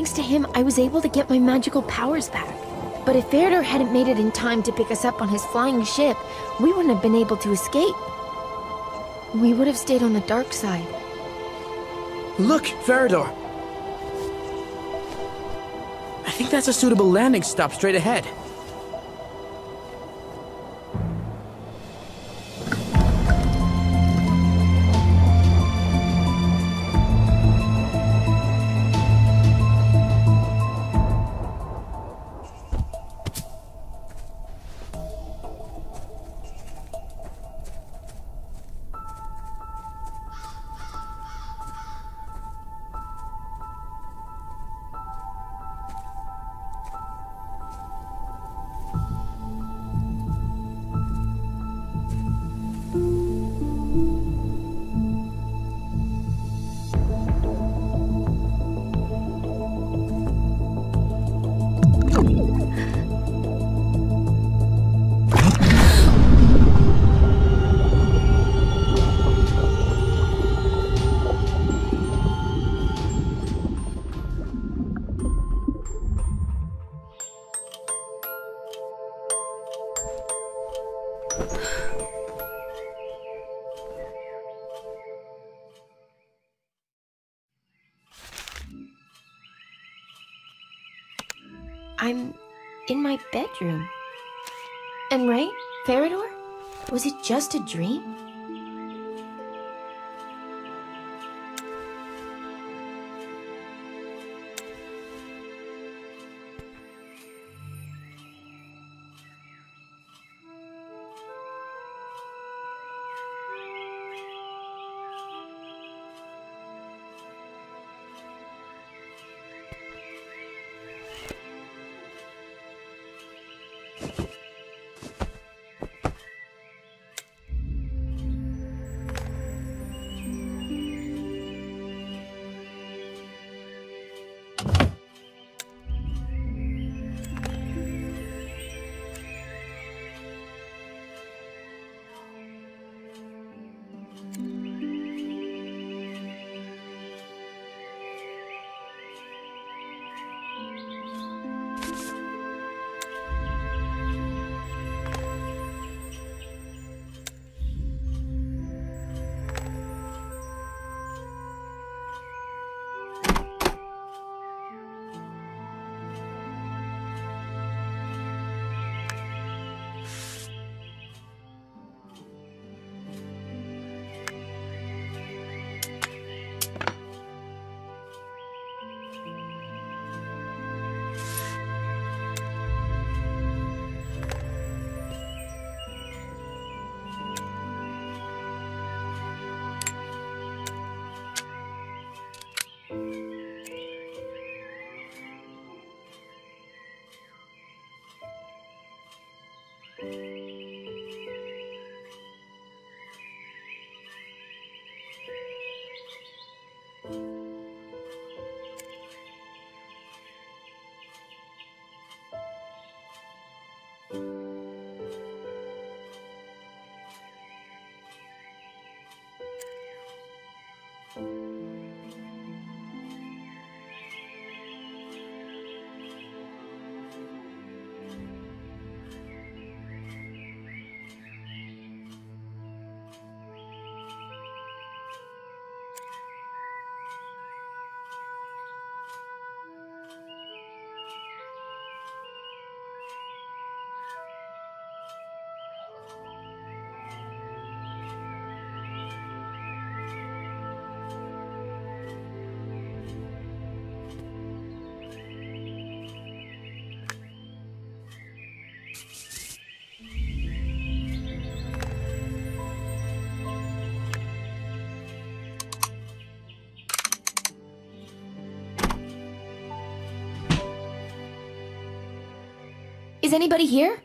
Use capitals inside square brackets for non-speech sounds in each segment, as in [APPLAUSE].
Thanks to him, I was able to get my magical powers back. But if Farador hadn't made it in time to pick us up on his flying ship, we wouldn't have been able to escape. We would have stayed on the dark side. Look, Farador! I think that's a suitable landing stop straight ahead. In my bedroom. And right, Farador? Was it just a dream? Is anybody here?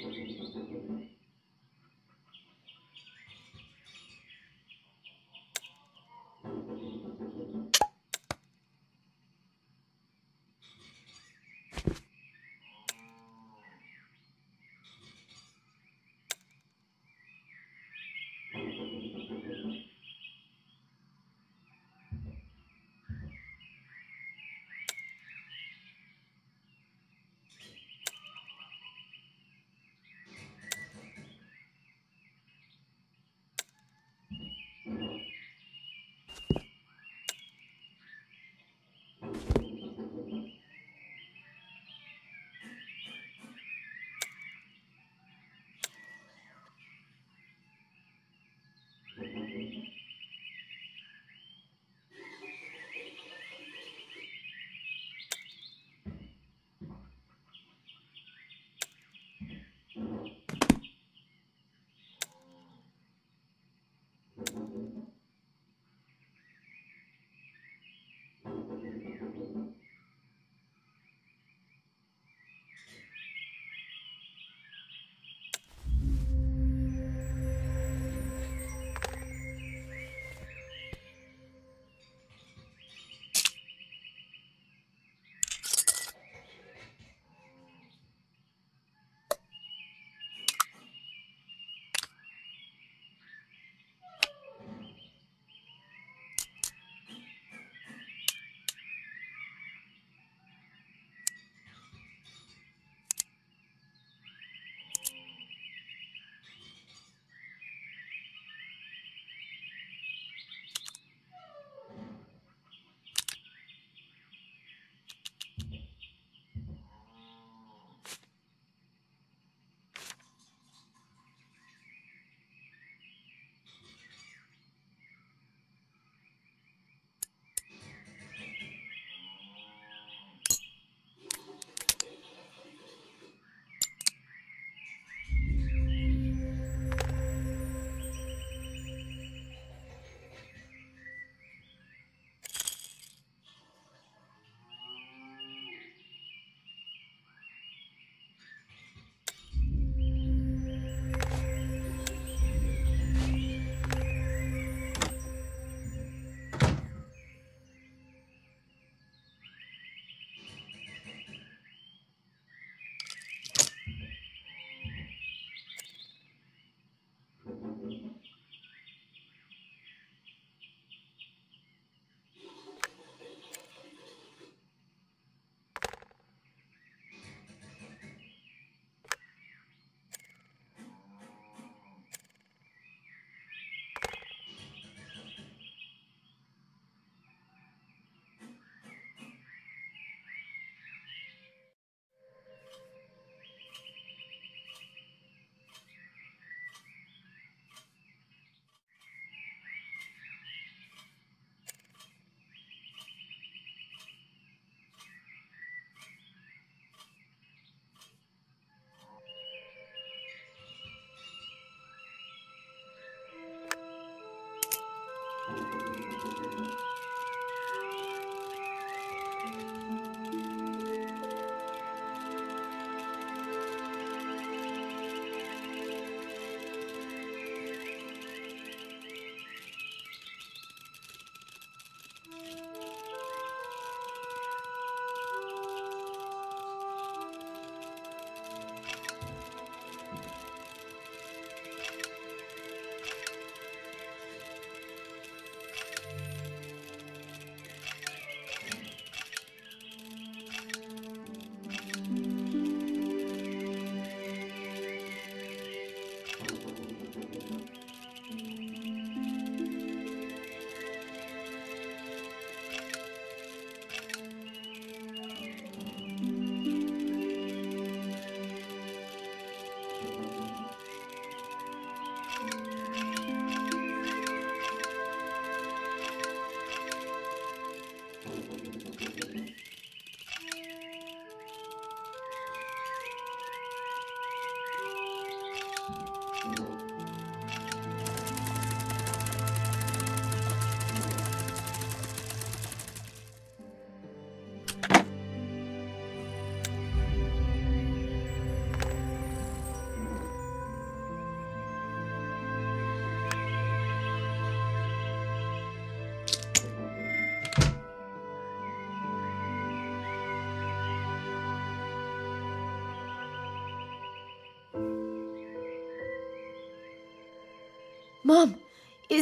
すみません。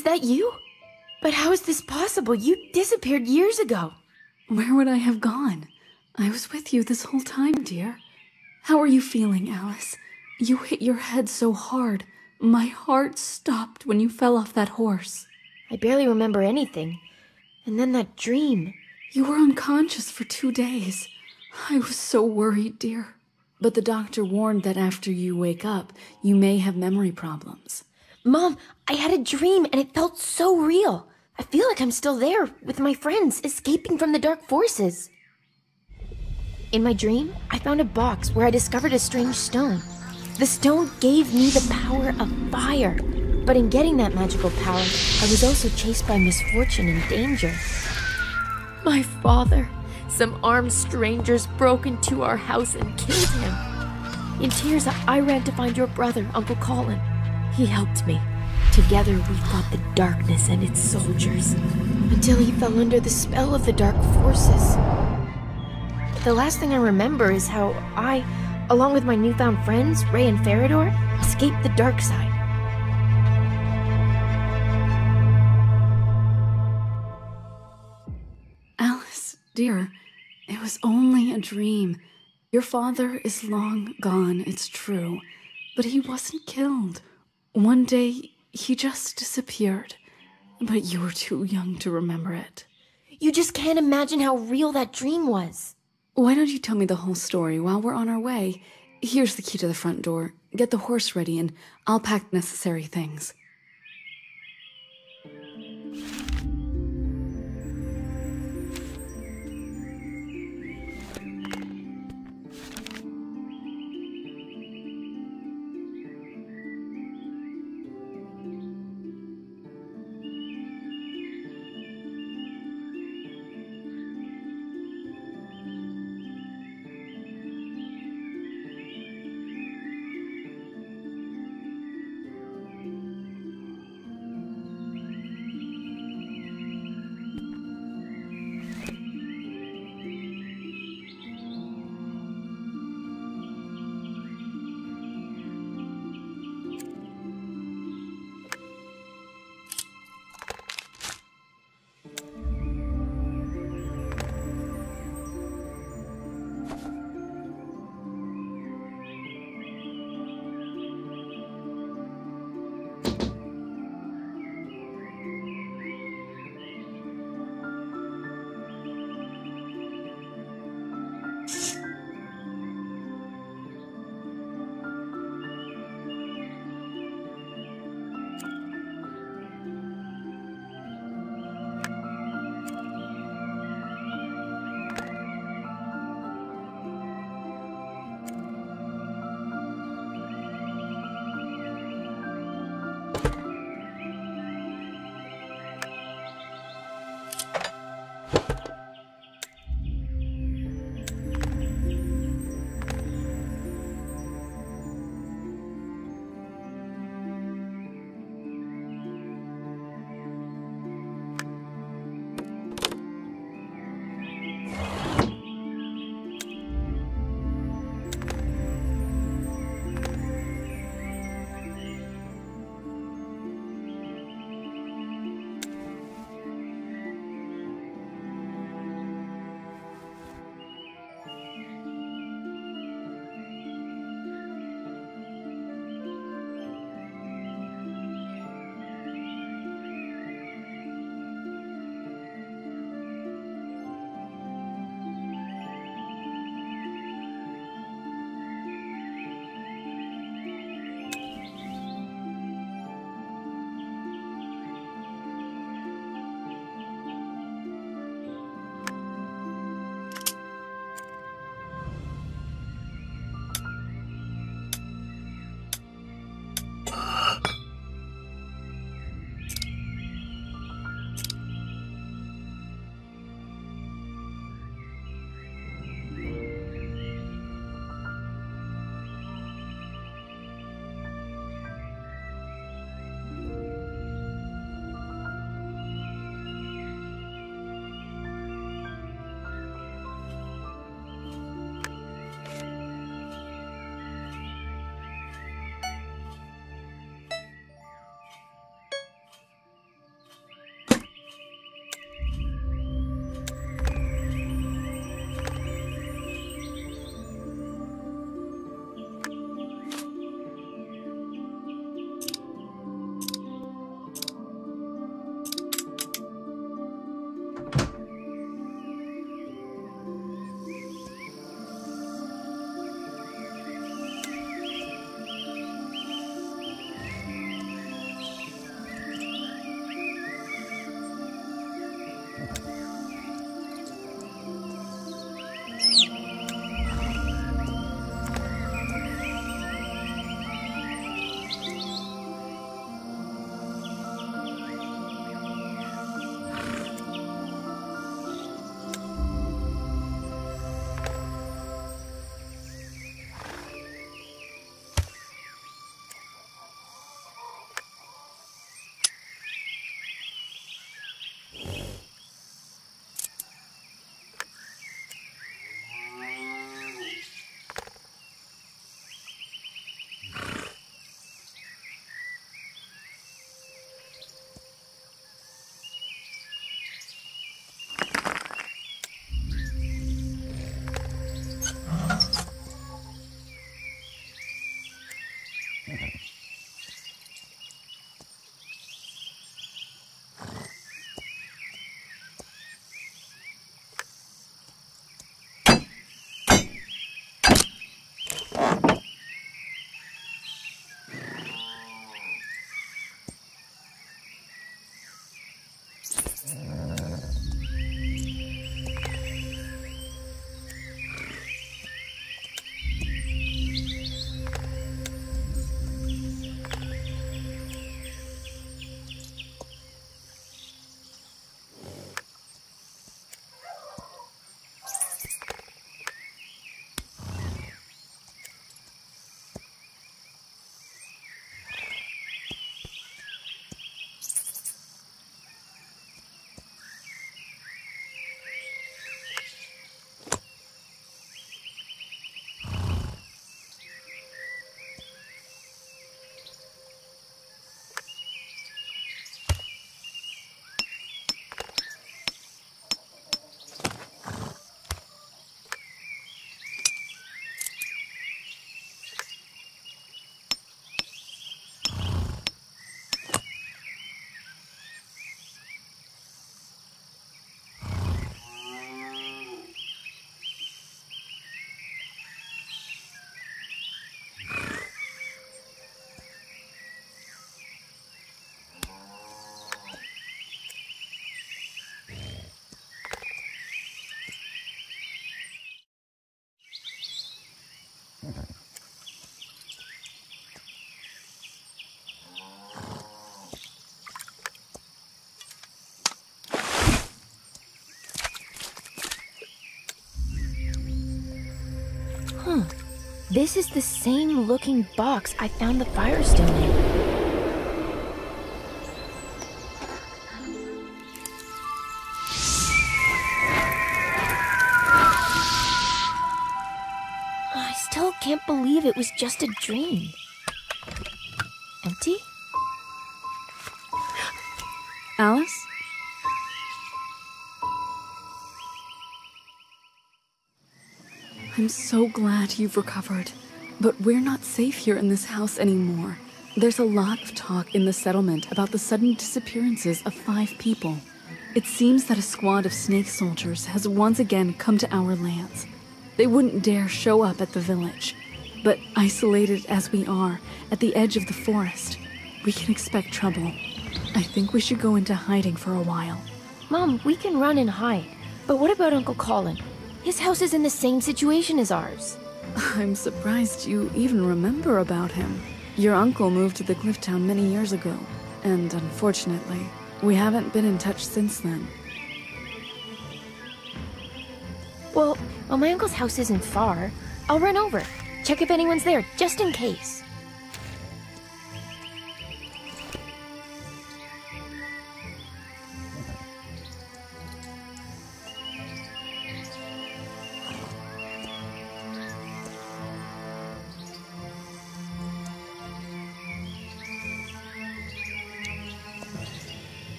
Is that you? But how is this possible? You disappeared years ago. Where would I have gone? I was with you this whole time, dear. How are you feeling, Alice? You hit your head so hard. My heart stopped when you fell off that horse. I barely remember anything. And then that dream. You were unconscious for two days. I was so worried, dear. But the doctor warned that after you wake up, you may have memory problems. Mom, I had a dream and it felt so real. I feel like I'm still there with my friends, escaping from the dark forces. In my dream, I found a box where I discovered a strange stone. The stone gave me the power of fire. But in getting that magical power, I was also chased by misfortune and danger. My father, some armed strangers broke into our house and killed him. In tears, I ran to find your brother, Uncle Colin. He helped me. Together, we fought the darkness and its soldiers until he fell under the spell of the dark forces. The last thing I remember is how I, along with my newfound friends, Ray and Farador, escaped the dark side. Alice, dear, it was only a dream. Your father is long gone, it's true, but he wasn't killed. One day, he just disappeared. But you were too young to remember it. You just can't imagine how real that dream was. Why don't you tell me the whole story while we're on our way? Here's the key to the front door. Get the horse ready and I'll pack necessary things. Huh. This is the same looking box I found the Firestone in. It was just a dream. Empty? Alice? I'm so glad you've recovered. But we're not safe here in this house anymore. There's a lot of talk in the settlement about the sudden disappearances of five people. It seems that a squad of snake soldiers has once again come to our lands. They wouldn't dare show up at the village. But isolated as we are, at the edge of the forest, we can expect trouble. I think we should go into hiding for a while. Mom, we can run and hide. But what about Uncle Colin? His house is in the same situation as ours. [LAUGHS] I'm surprised you even remember about him. Your uncle moved to the cliff town many years ago, and unfortunately, we haven't been in touch since then. Well, well, my uncle's house isn't far. I'll run over, check if anyone's there, just in case.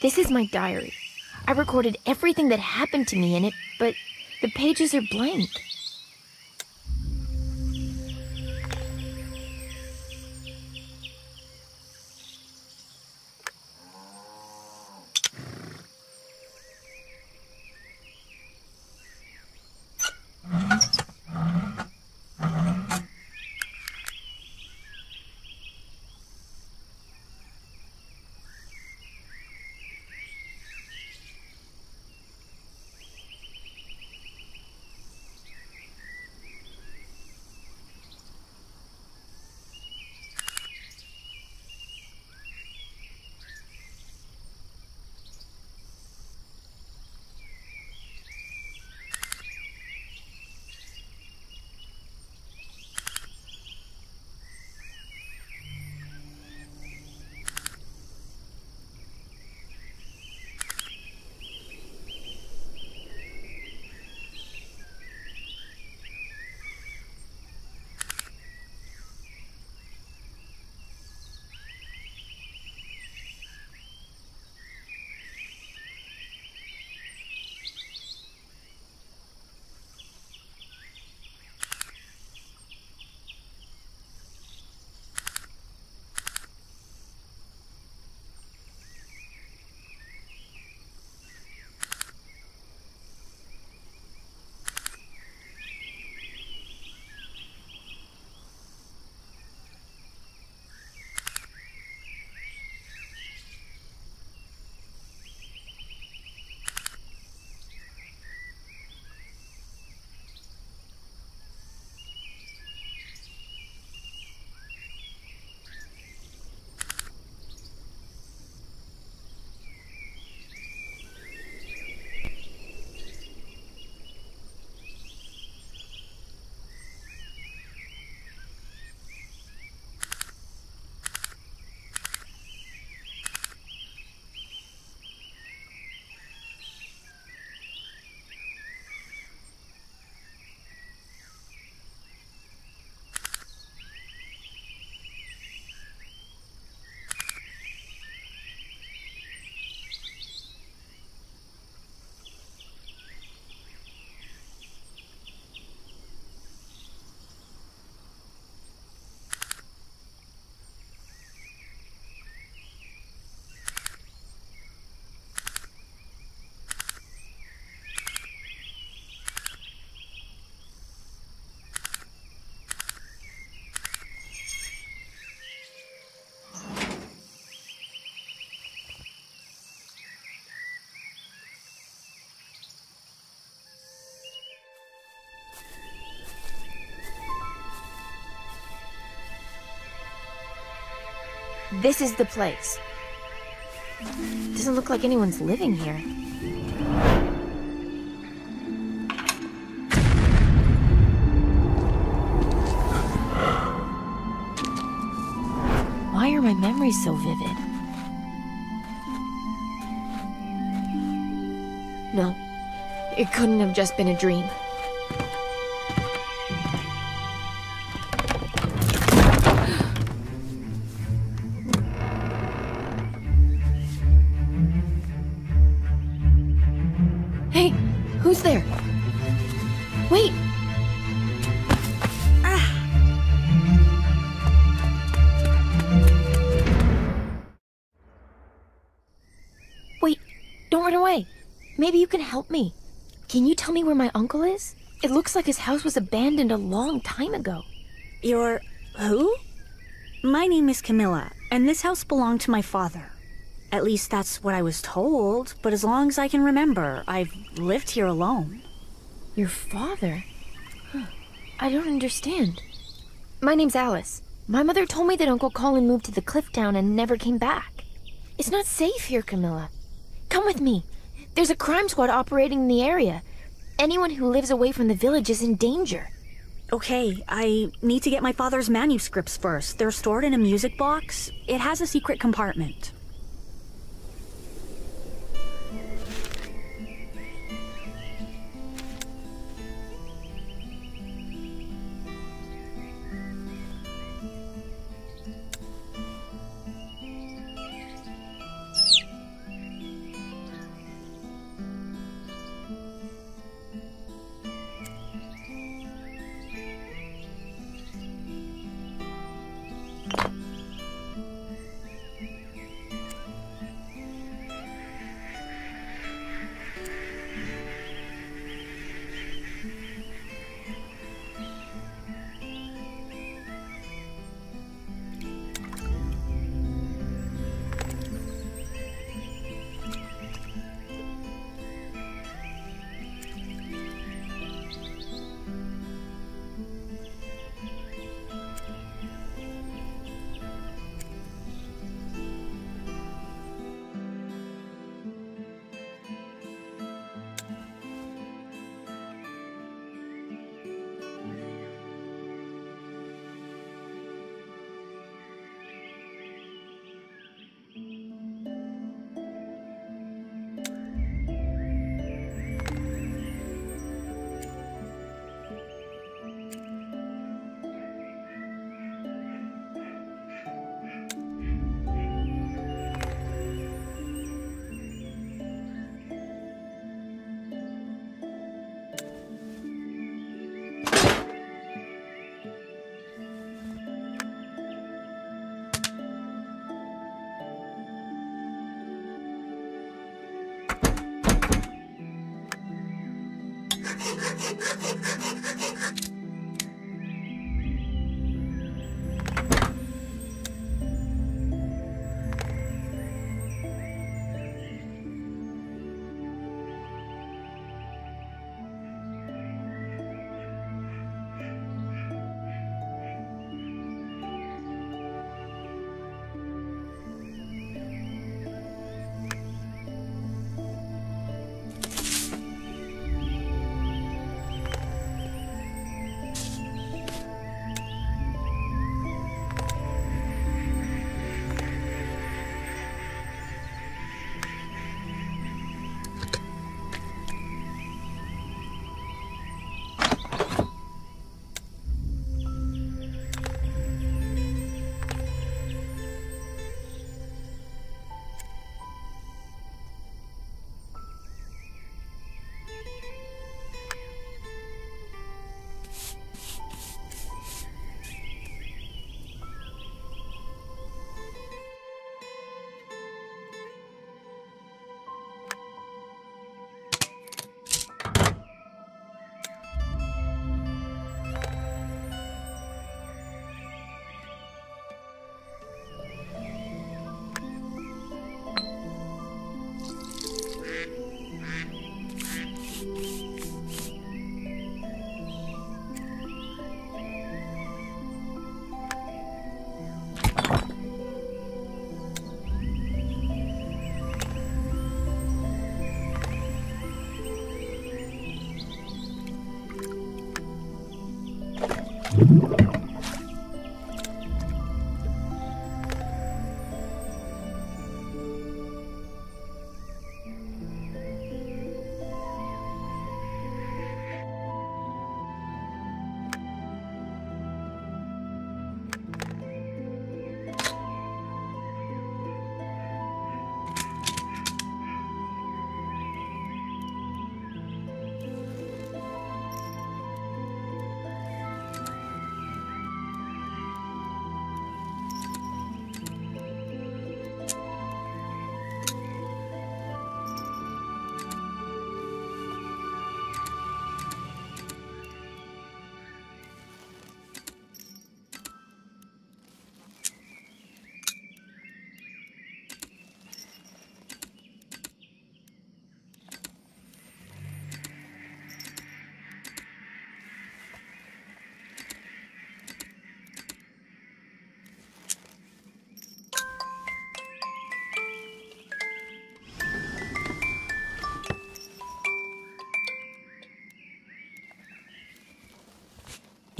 This is my diary. I recorded everything that happened to me in it, but the pages are blank. This is the place. Doesn't look like anyone's living here. Why are my memories so vivid? No, it couldn't have just been a dream. Looks like his house was abandoned a long time ago. You're. who? My name is Camilla, and this house belonged to my father. At least that's what I was told, but as long as I can remember, I've lived here alone. Your father? Huh. I don't understand. My name's Alice. My mother told me that Uncle Colin moved to the cliff town and never came back. It's not safe here, Camilla. Come with me. There's a crime squad operating in the area. Anyone who lives away from the village is in danger. Okay, I need to get my father's manuscripts first. They're stored in a music box. It has a secret compartment.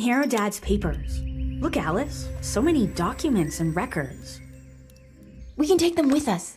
Here are Dad's papers. Look, Alice, so many documents and records. We can take them with us.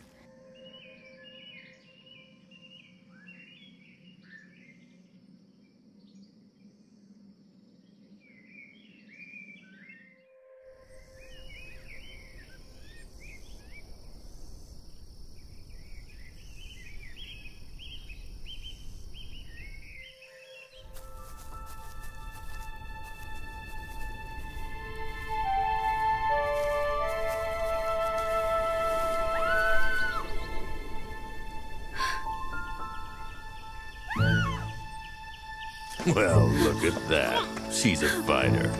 Well, look at that. She's a fighter.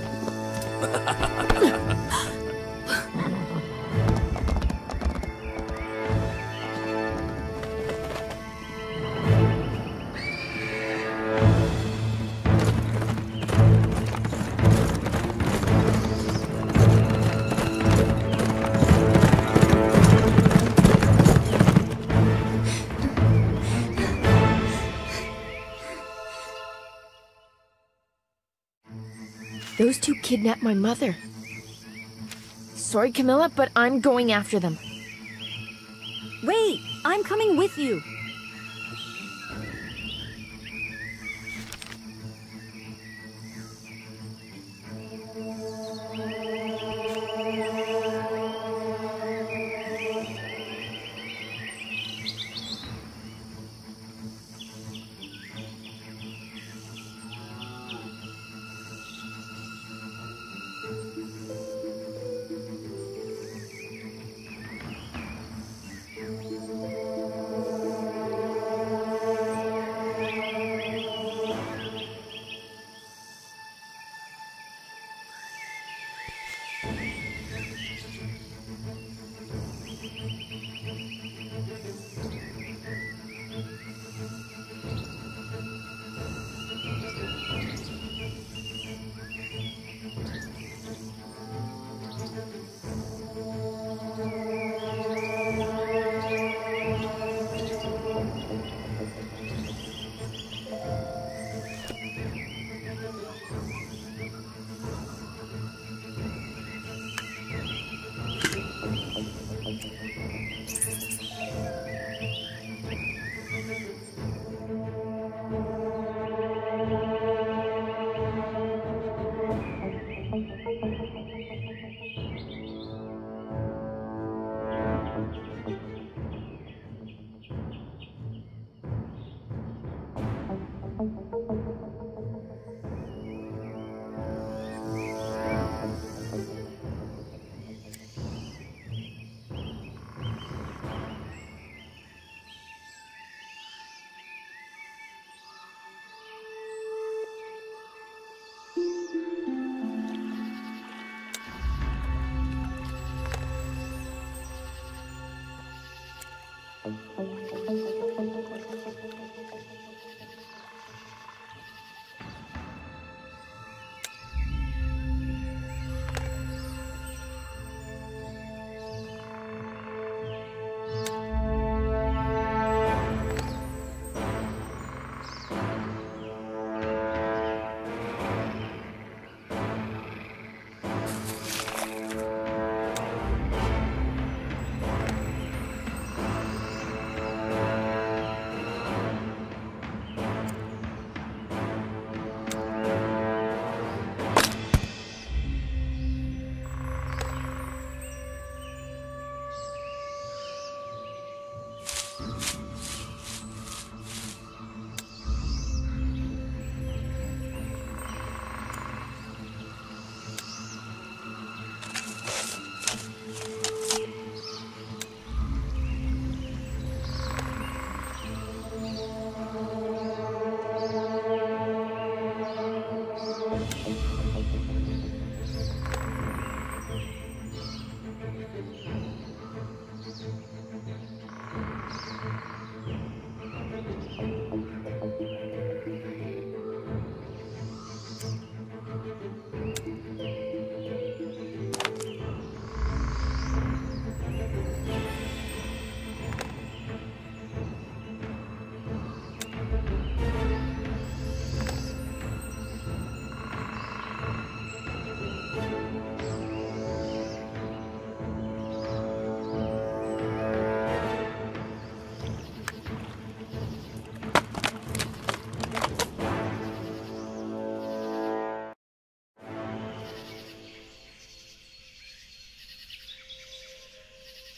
[LAUGHS] Kidnapped my mother. Sorry, Camilla, but I'm going after them. Wait, I'm coming with you.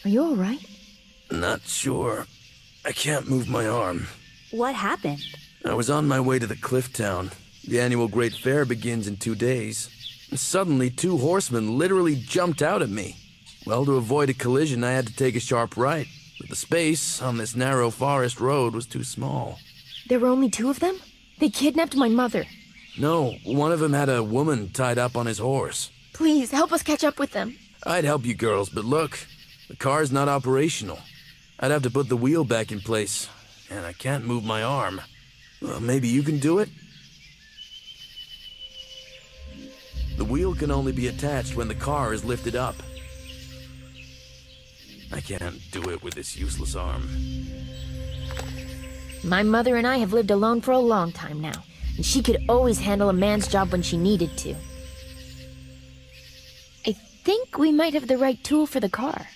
Are you alright? Not sure. I can't move my arm. What happened? I was on my way to the cliff town. The annual Great Fair begins in two days. And suddenly, two horsemen literally jumped out at me. Well, to avoid a collision, I had to take a sharp right. But the space on this narrow forest road was too small. There were only two of them? They kidnapped my mother. No, one of them had a woman tied up on his horse. Please, help us catch up with them. I'd help you girls, but look, the car's not operational. I'd have to put the wheel back in place, and I can't move my arm. Well, maybe you can do it? The wheel can only be attached when the car is lifted up. I can't do it with this useless arm. My mother and I have lived alone for a long time now, and she could always handle a man's job when she needed to. I think we might have the right tool for the car.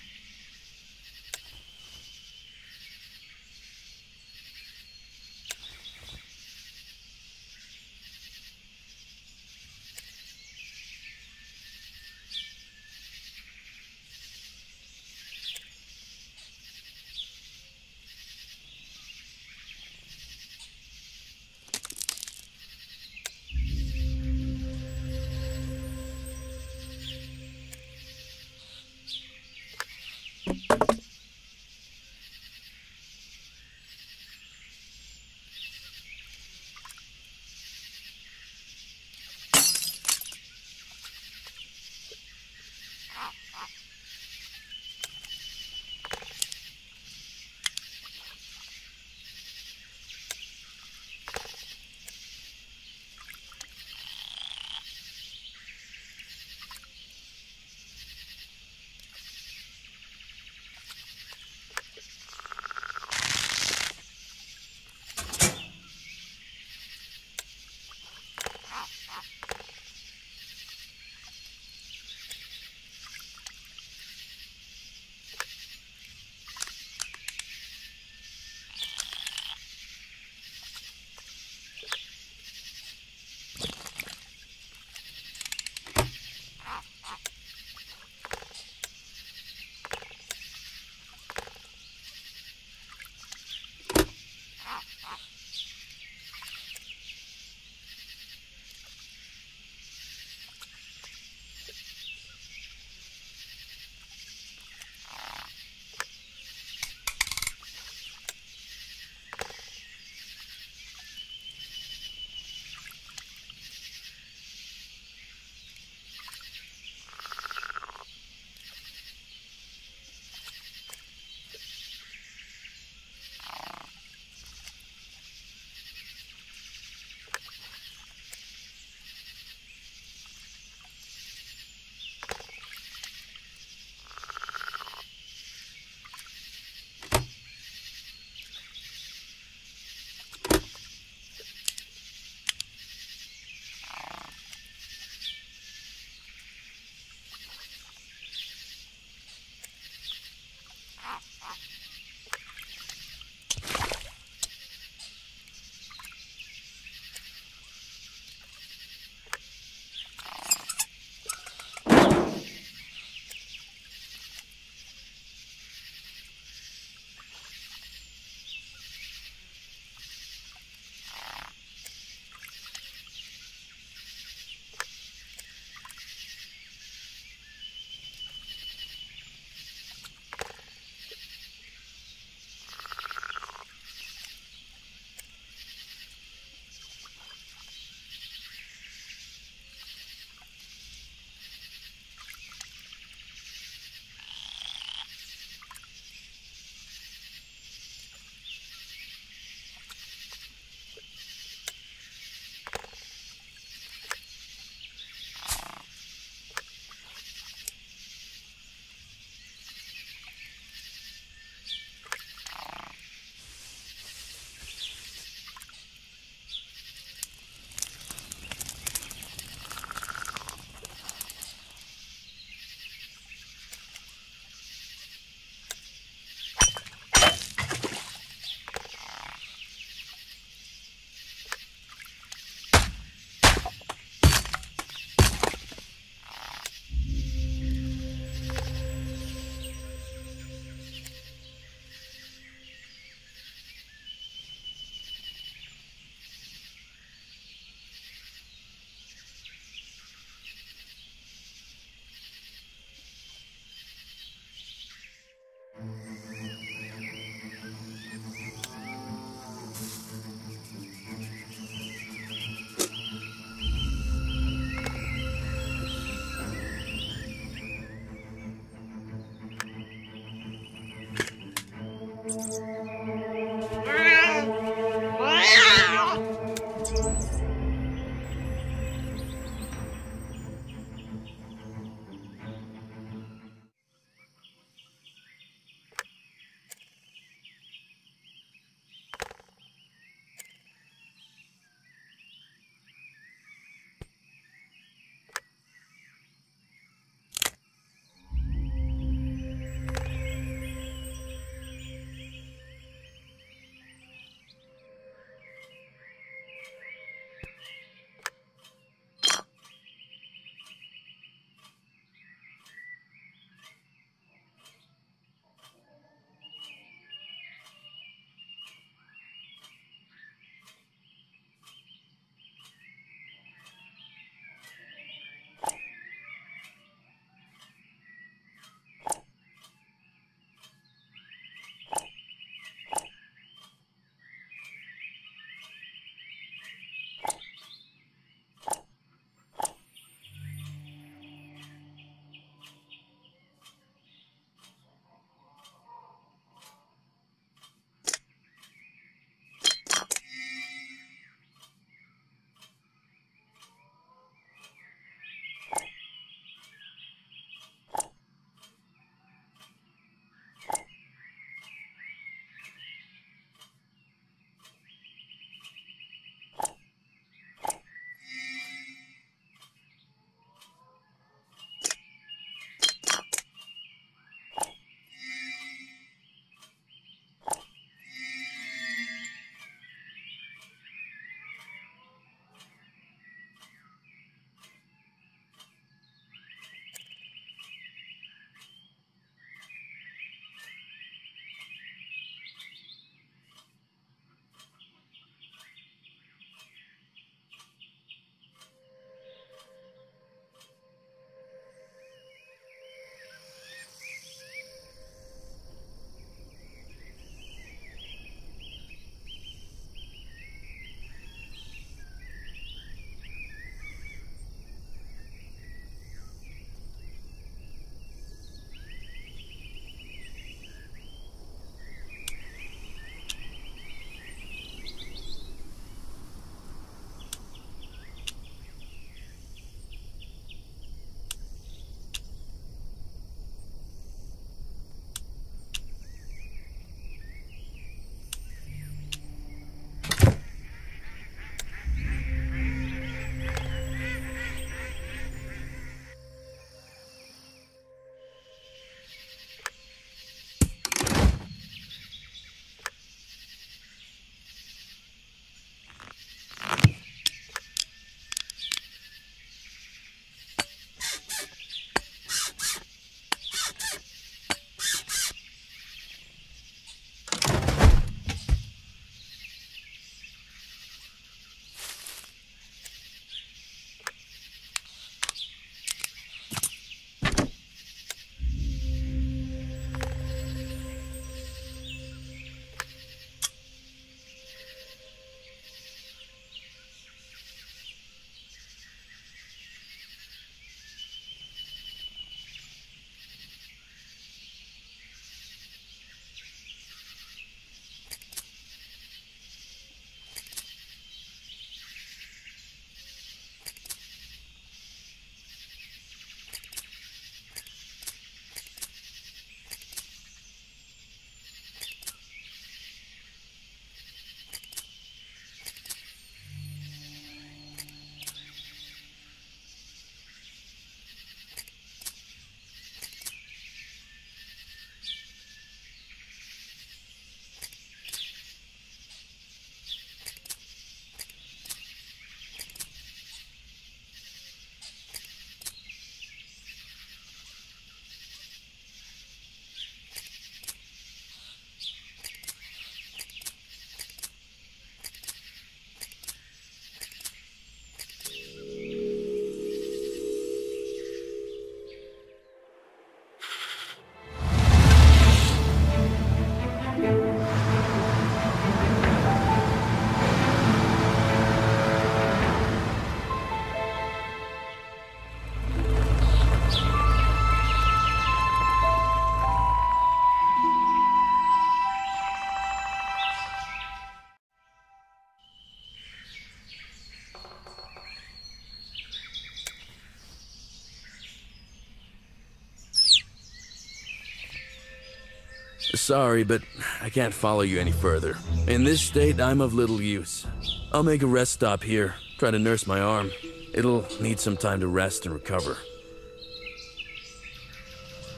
Sorry, but I can't follow you any further. In this state, I'm of little use. I'll make a rest stop here, try to nurse my arm. It'll need some time to rest and recover.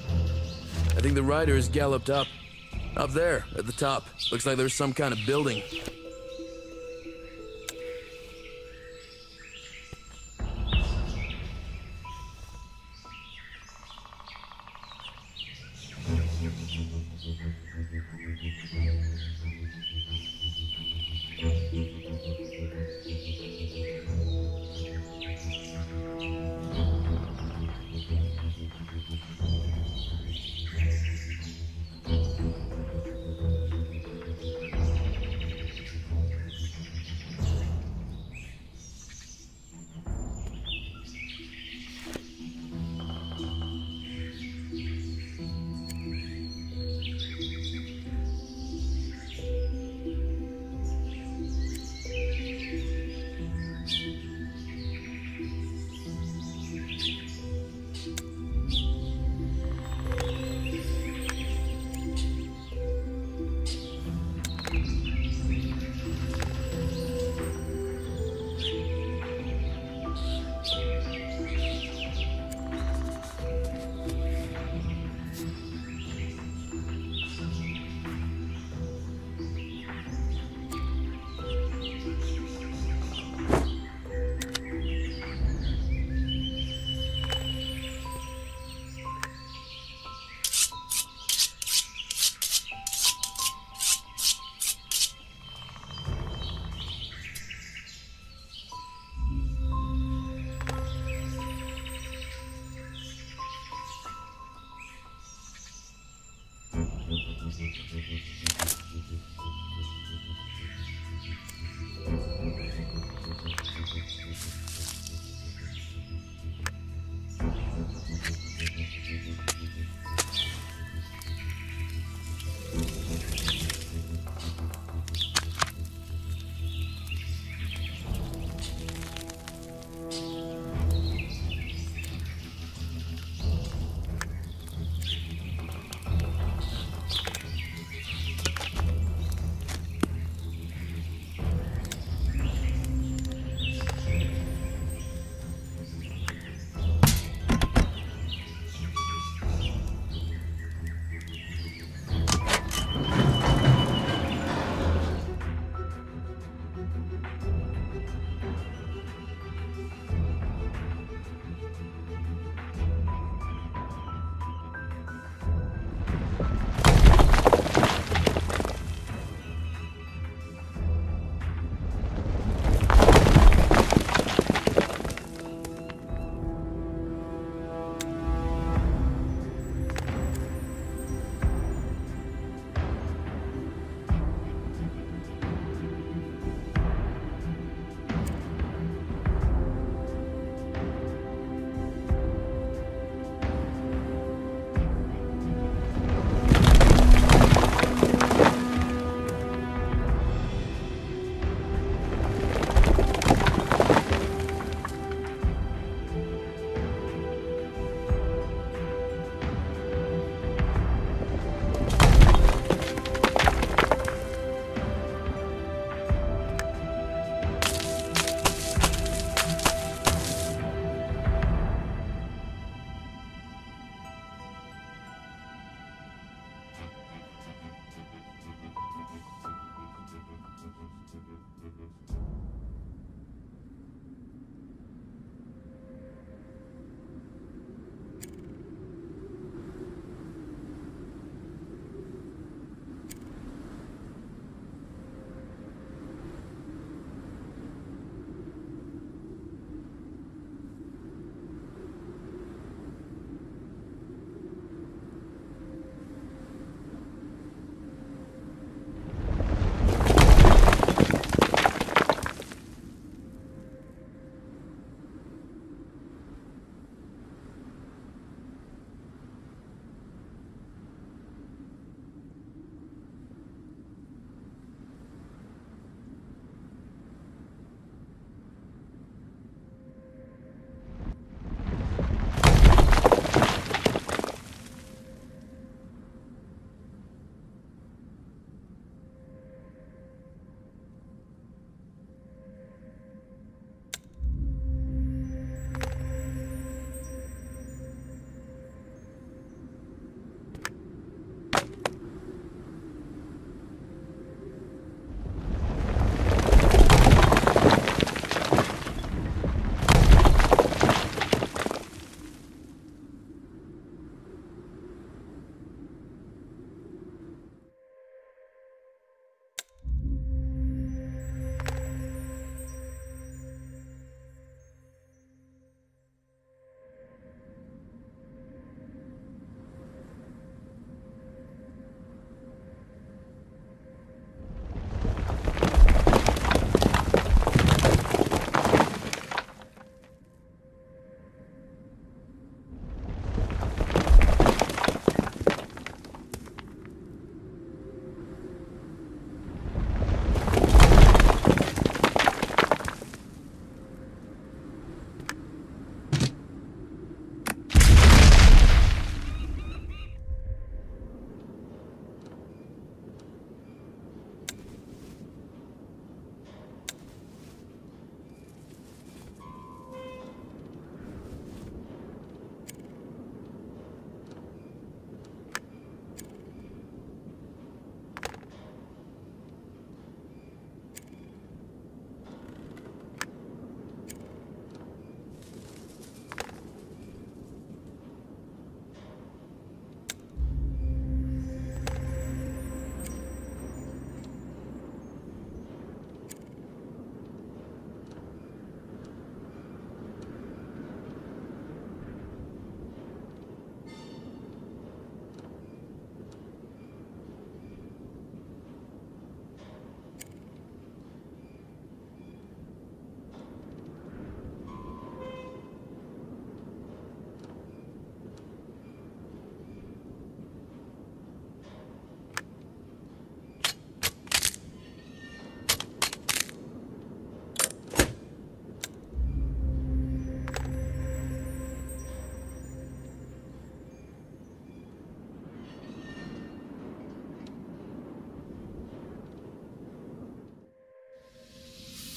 I think the rider has galloped up. Up there, at the top. Looks like there's some kind of building.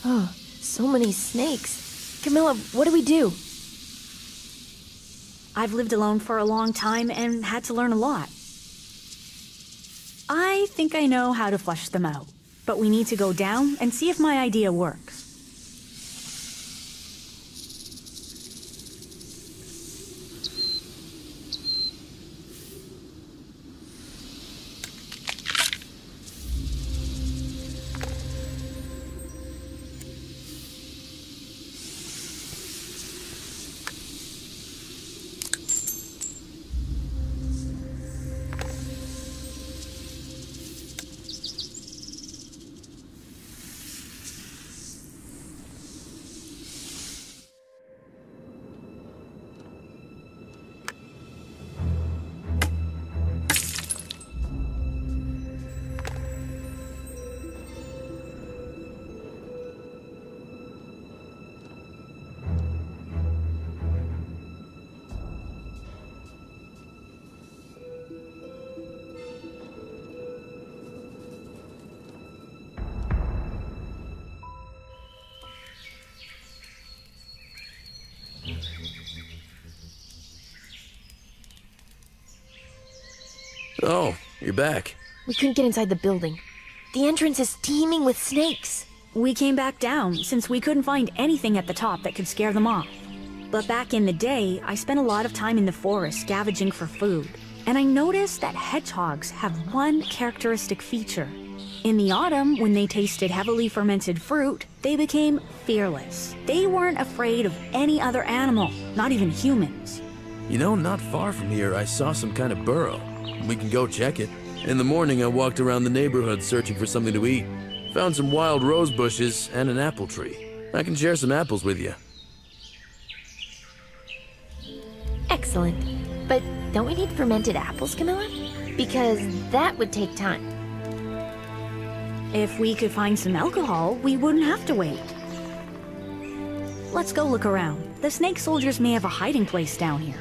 Oh, so many snakes. Camilla, what do we do? I've lived alone for a long time and had to learn a lot. I think I know how to flush them out, but we need to go down and see if my idea works. Oh, you're back. We couldn't get inside the building. The entrance is teeming with snakes. We came back down since we couldn't find anything at the top that could scare them off. But back in the day, I spent a lot of time in the forest scavenging for food. And I noticed that hedgehogs have one characteristic feature. In the autumn, when they tasted heavily fermented fruit, they became fearless. They weren't afraid of any other animal, not even humans. You know, not far from here, I saw some kind of burrow. We can go check it. In the morning, I walked around the neighborhood searching for something to eat. Found some wild rose bushes and an apple tree. I can share some apples with you. Excellent. But don't we need fermented apples, Camilla? Because that would take time. If we could find some alcohol, we wouldn't have to wait. Let's go look around. The snake soldiers may have a hiding place down here.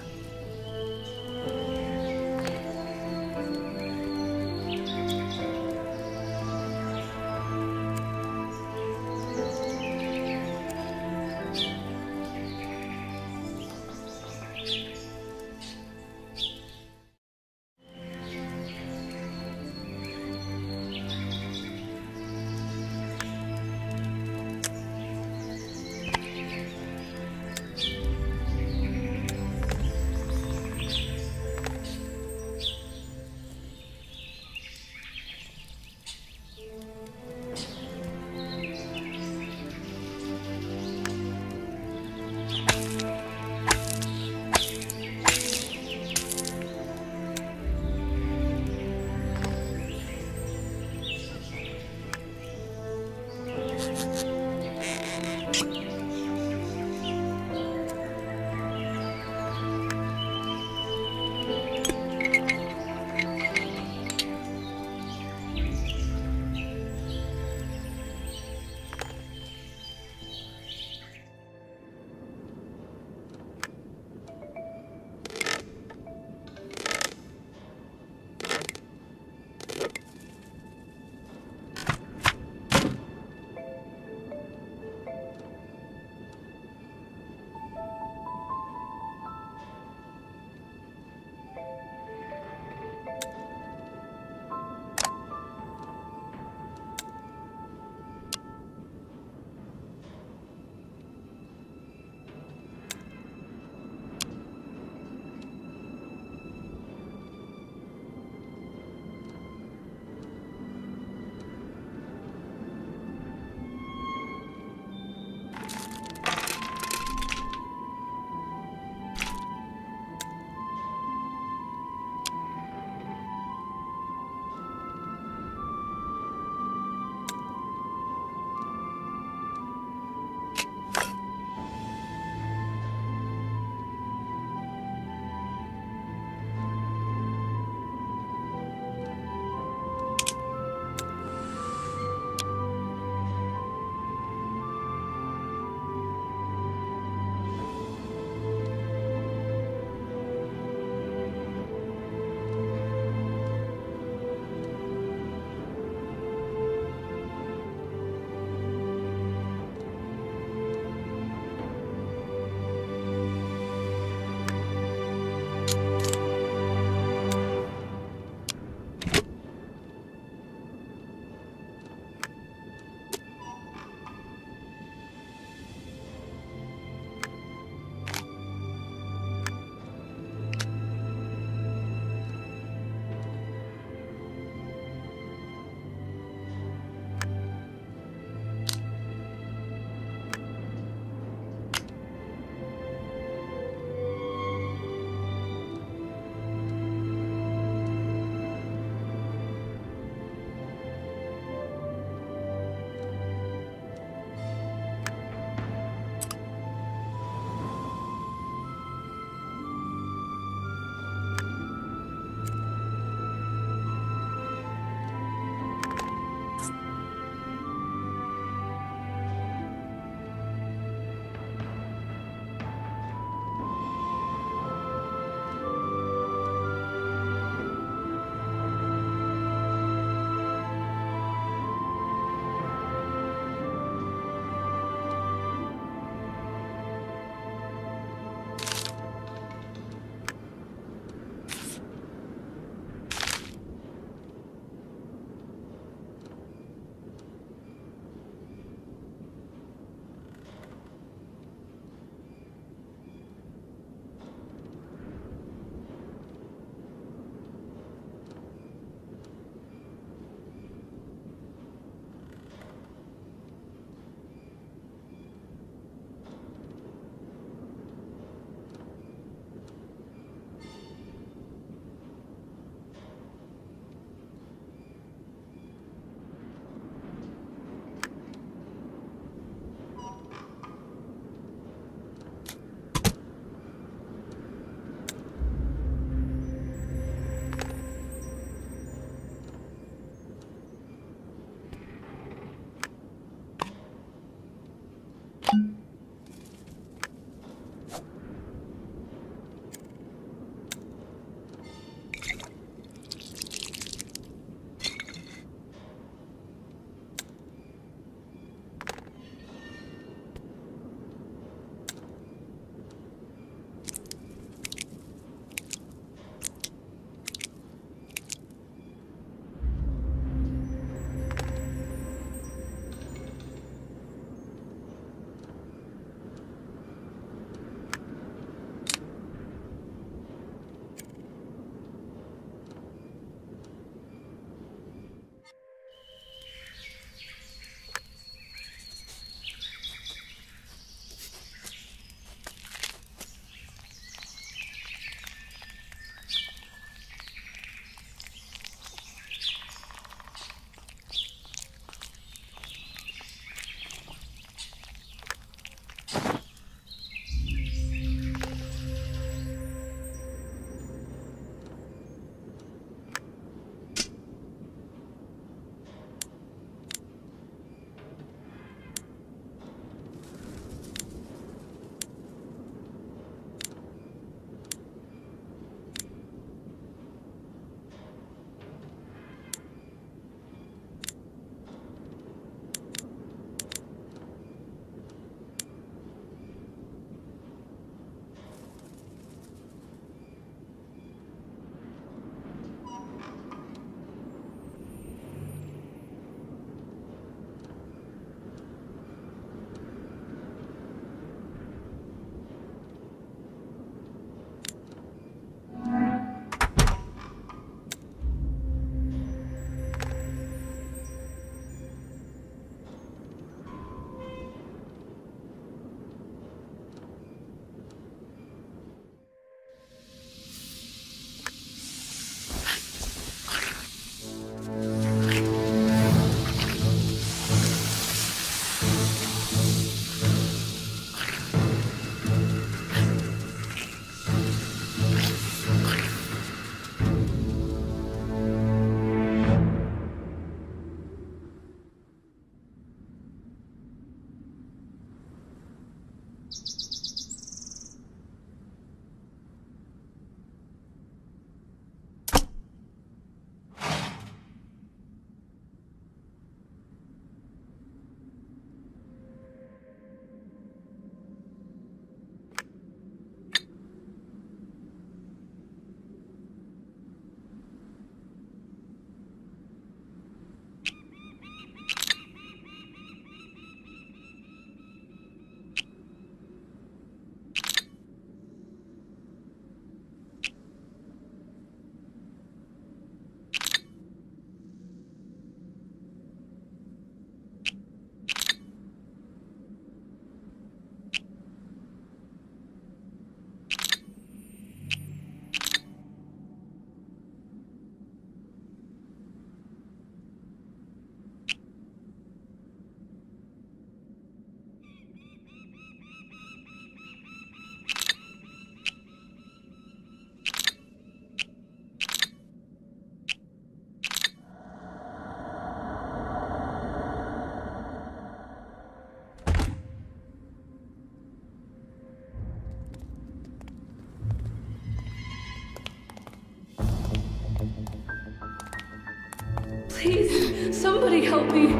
Somebody help me.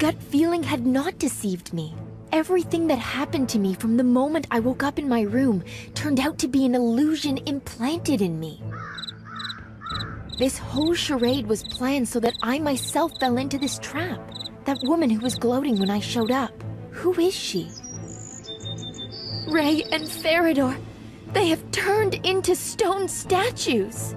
Gut feeling had not deceived me. Everything that happened to me from the moment I woke up in my room turned out to be an illusion implanted in me. This whole charade was planned so that I myself fell into this trap. That woman who was gloating when I showed up. Who is she? Ray and Farador. They have turned into stone statues.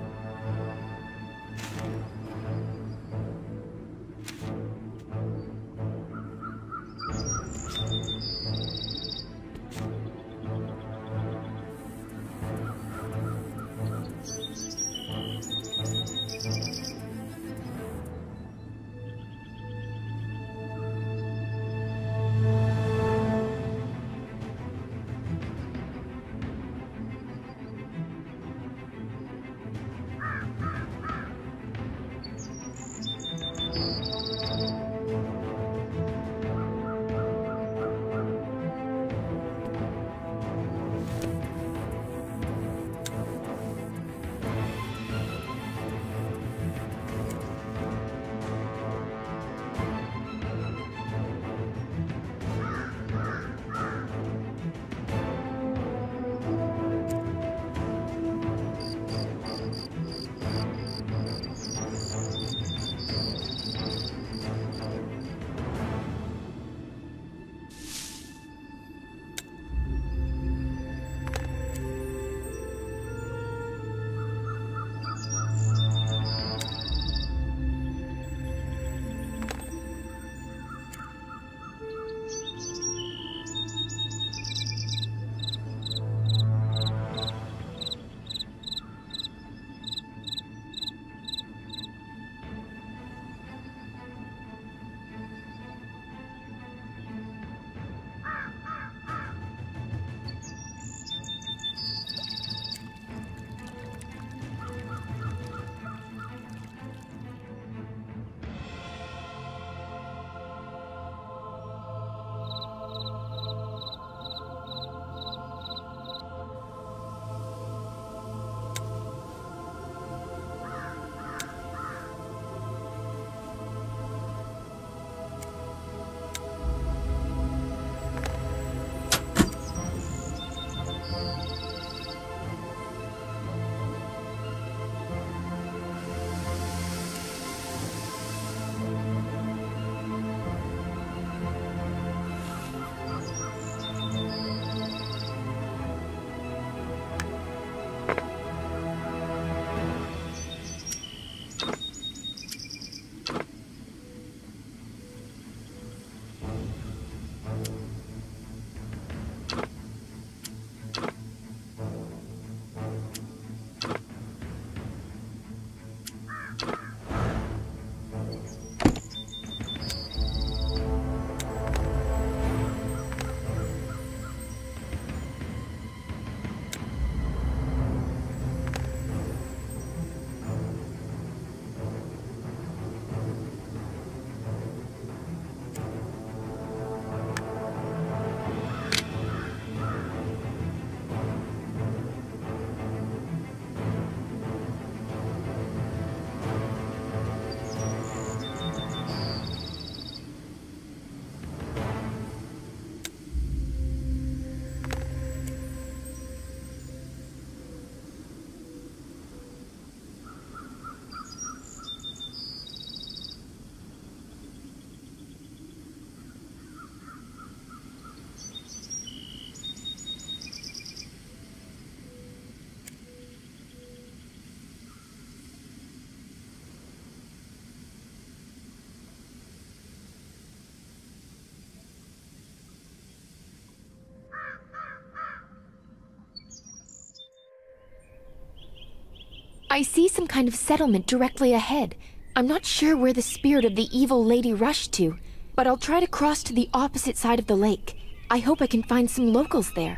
I see some kind of settlement directly ahead. I'm not sure where the spirit of the evil lady rushed to, but I'll try to cross to the opposite side of the lake. I hope I can find some locals there.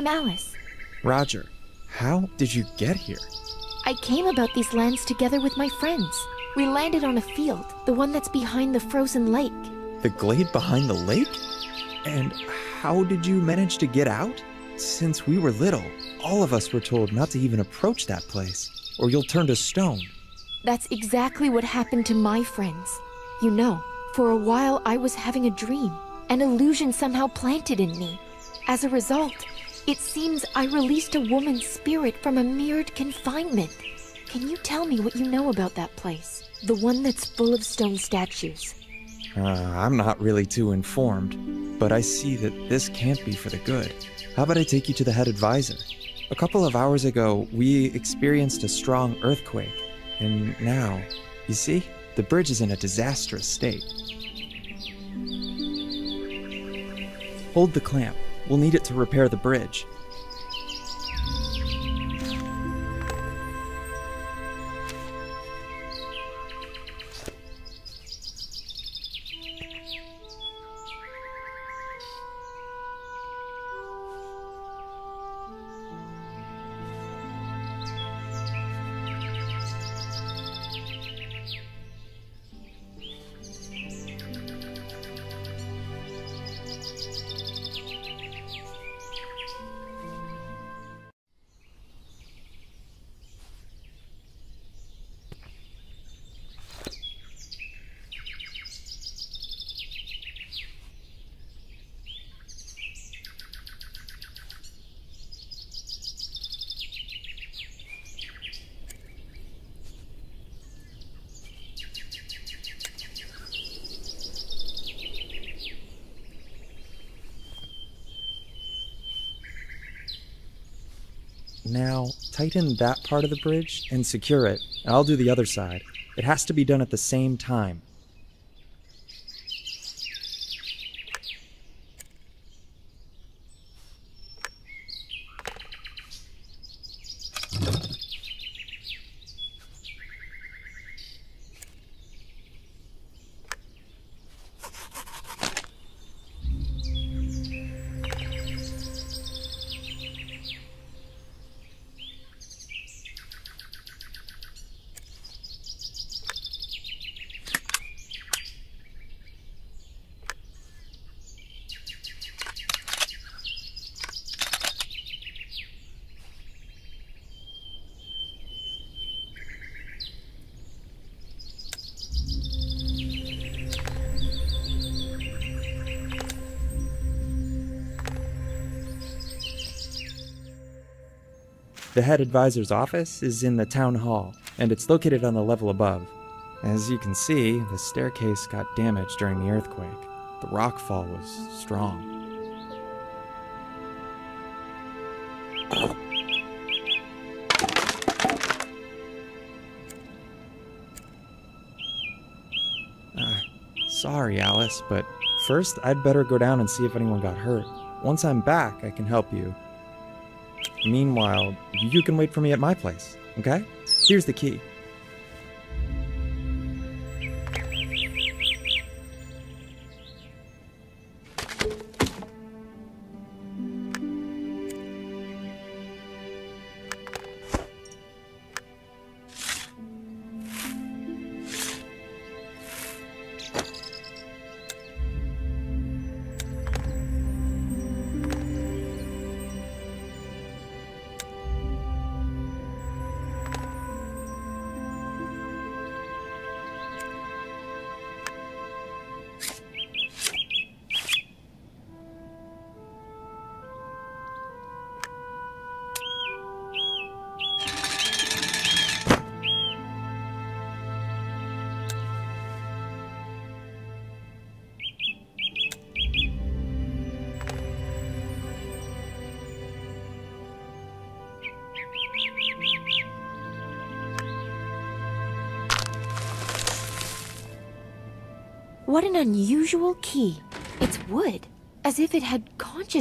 I'm Alice. Roger, how did you get here? I came about these lands together with my friends. We landed on a field, the one that's behind the frozen lake. The glade behind the lake? And how did you manage to get out? Since we were little, all of us were told not to even approach that place, or you'll turn to stone. That's exactly what happened to my friends. You know, for a while I was having a dream. An illusion somehow planted in me. As a result, it seems I released a woman's spirit from a mirrored confinement. Can you tell me what you know about that place? The one that's full of stone statues. Uh, I'm not really too informed, but I see that this can't be for the good. How about I take you to the head advisor? A couple of hours ago, we experienced a strong earthquake, and now, you see, the bridge is in a disastrous state. Hold the clamp. We'll need it to repair the bridge. Tighten that part of the bridge and secure it. I'll do the other side. It has to be done at the same time. Head advisor's office is in the town hall, and it's located on the level above. As you can see, the staircase got damaged during the earthquake. The rock fall was strong. Uh, sorry, Alice, but first I'd better go down and see if anyone got hurt. Once I'm back, I can help you. Meanwhile, you can wait for me at my place, okay? Here's the key.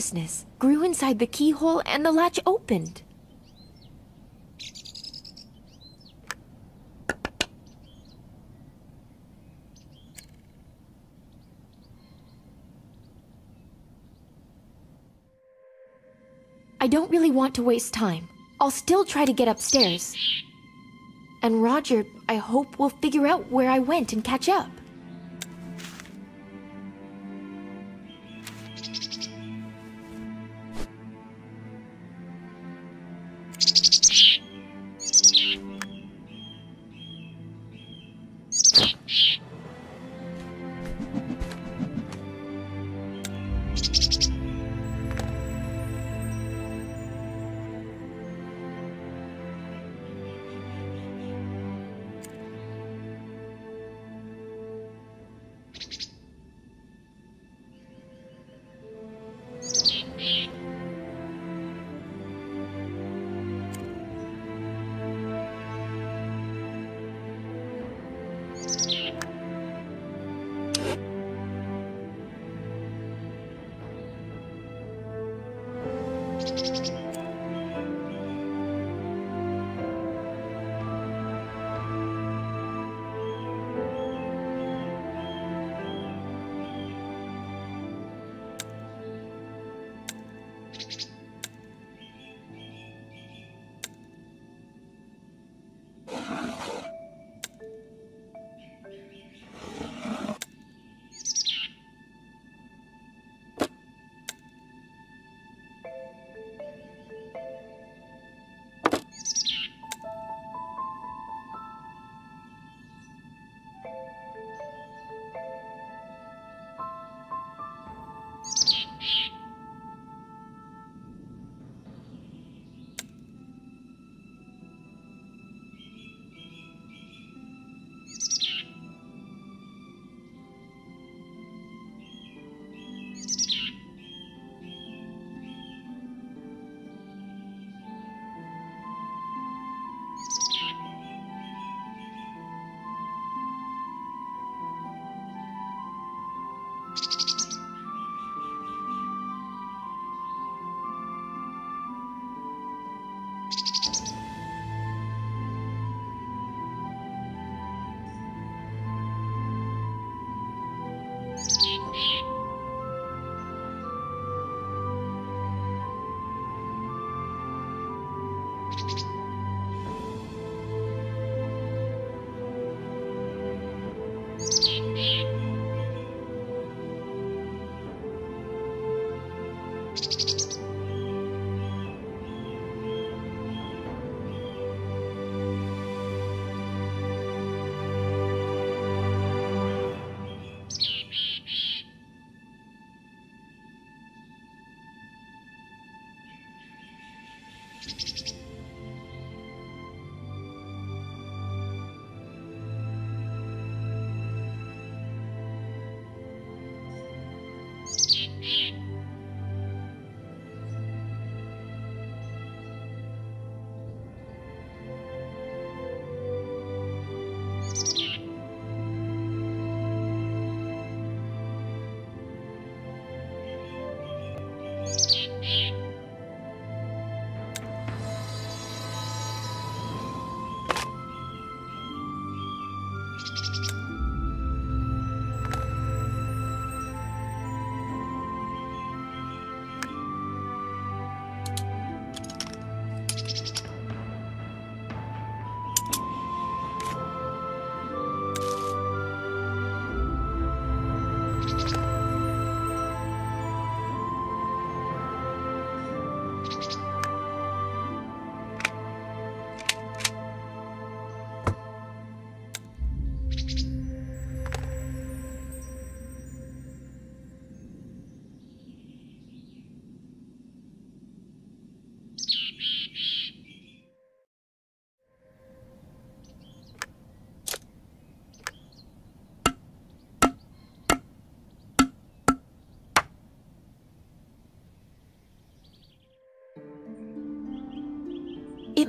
Consciousness, grew inside the keyhole, and the latch opened. I don't really want to waste time. I'll still try to get upstairs. And Roger, I hope, will figure out where I went and catch up.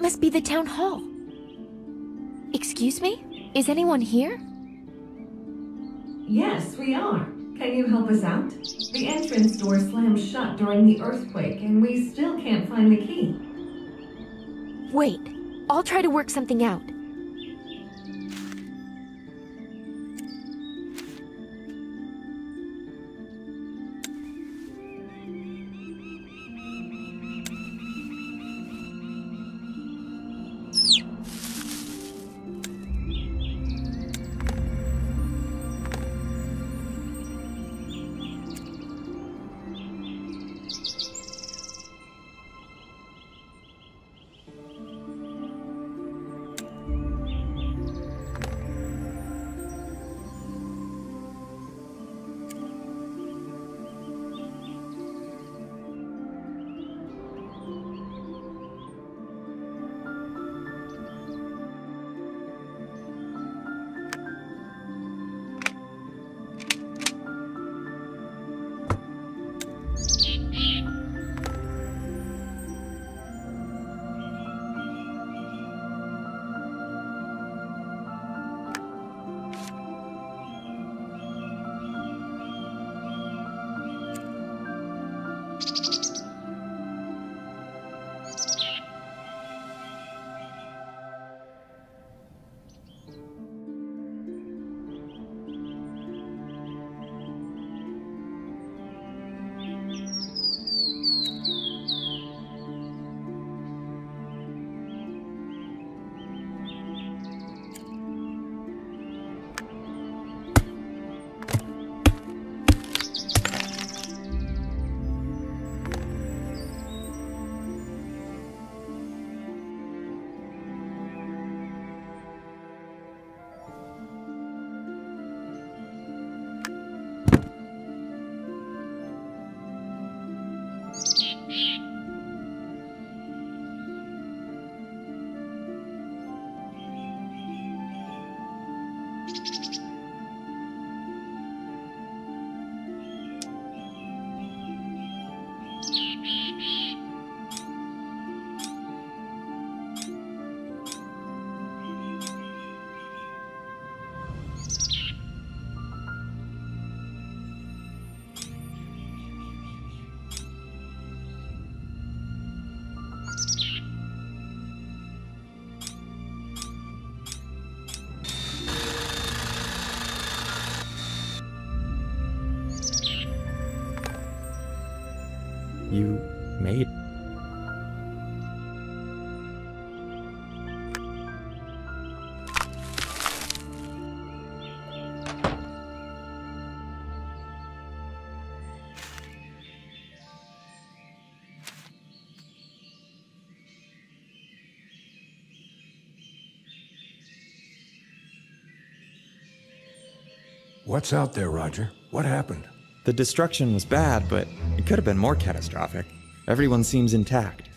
It must be the town hall. Excuse me? Is anyone here? Yes, we are. Can you help us out? The entrance door slammed shut during the earthquake, and we still can't find the key. Wait, I'll try to work something out. What's out there, Roger? What happened? The destruction was bad, but it could have been more catastrophic. Everyone seems intact.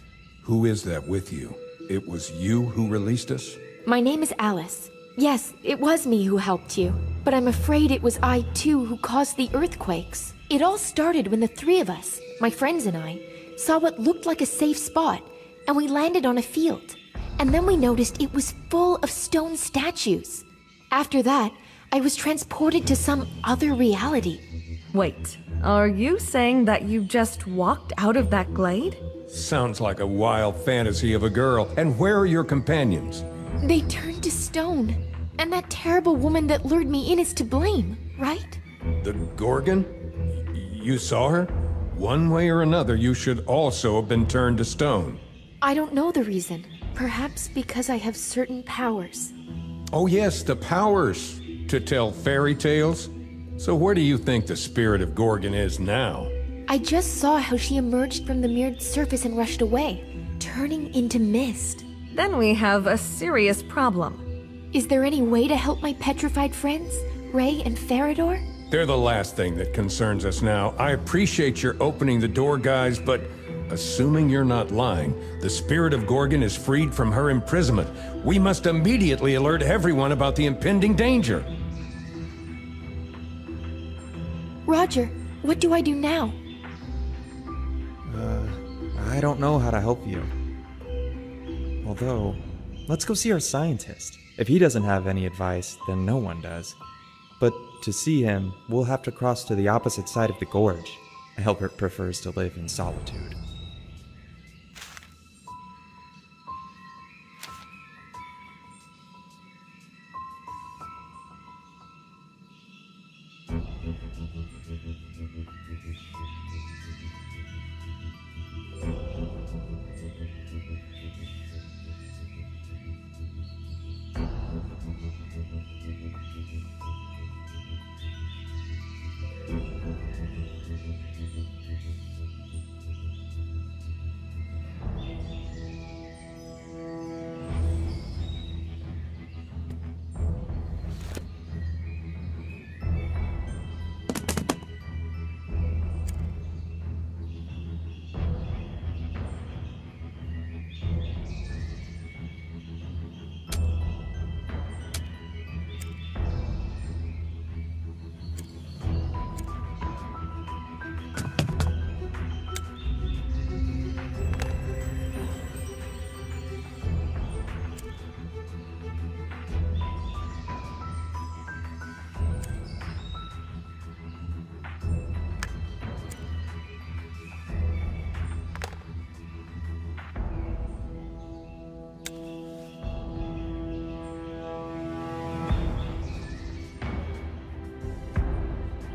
Who is that with you? It was you who released us? My name is Alice. Yes, it was me who helped you. But I'm afraid it was I too who caused the earthquakes. It all started when the three of us, my friends and I, saw what looked like a safe spot, and we landed on a field. And then we noticed it was full of stone statues. After that, I was transported to some other reality. Wait, are you saying that you just walked out of that glade? Sounds like a wild fantasy of a girl. And where are your companions? They turned to stone. And that terrible woman that lured me in is to blame, right? The Gorgon? You saw her? One way or another, you should also have been turned to stone. I don't know the reason. Perhaps because I have certain powers. Oh, yes, the powers to tell fairy tales. So, where do you think the spirit of Gorgon is now? I just saw how she emerged from the mirrored surface and rushed away, turning into mist. Then we have a serious problem. Is there any way to help my petrified friends, Ray and Farador? They're the last thing that concerns us now. I appreciate your opening the door, guys, but assuming you're not lying, the spirit of Gorgon is freed from her imprisonment. We must immediately alert everyone about the impending danger. Roger, what do I do now? Uh, I don't know how to help you. Although, let's go see our scientist. If he doesn't have any advice, then no one does. But to see him, we'll have to cross to the opposite side of the gorge. Albert prefers to live in solitude.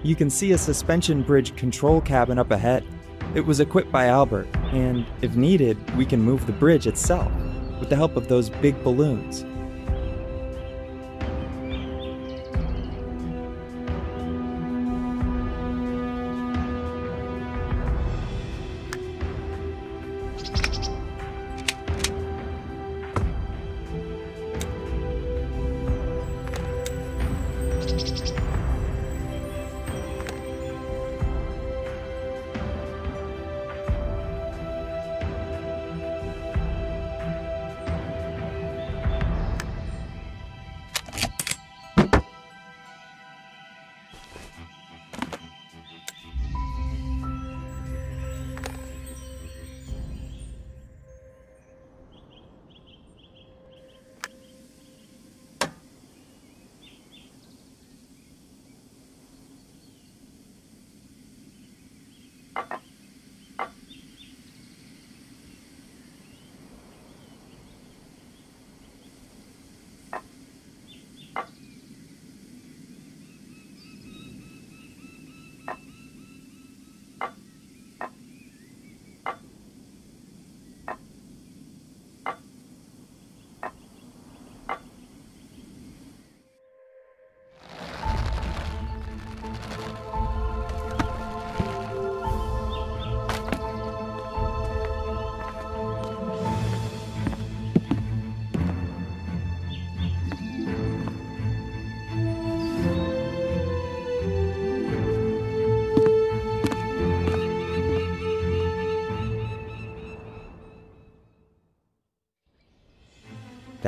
You can see a suspension bridge control cabin up ahead. It was equipped by Albert, and if needed, we can move the bridge itself with the help of those big balloons.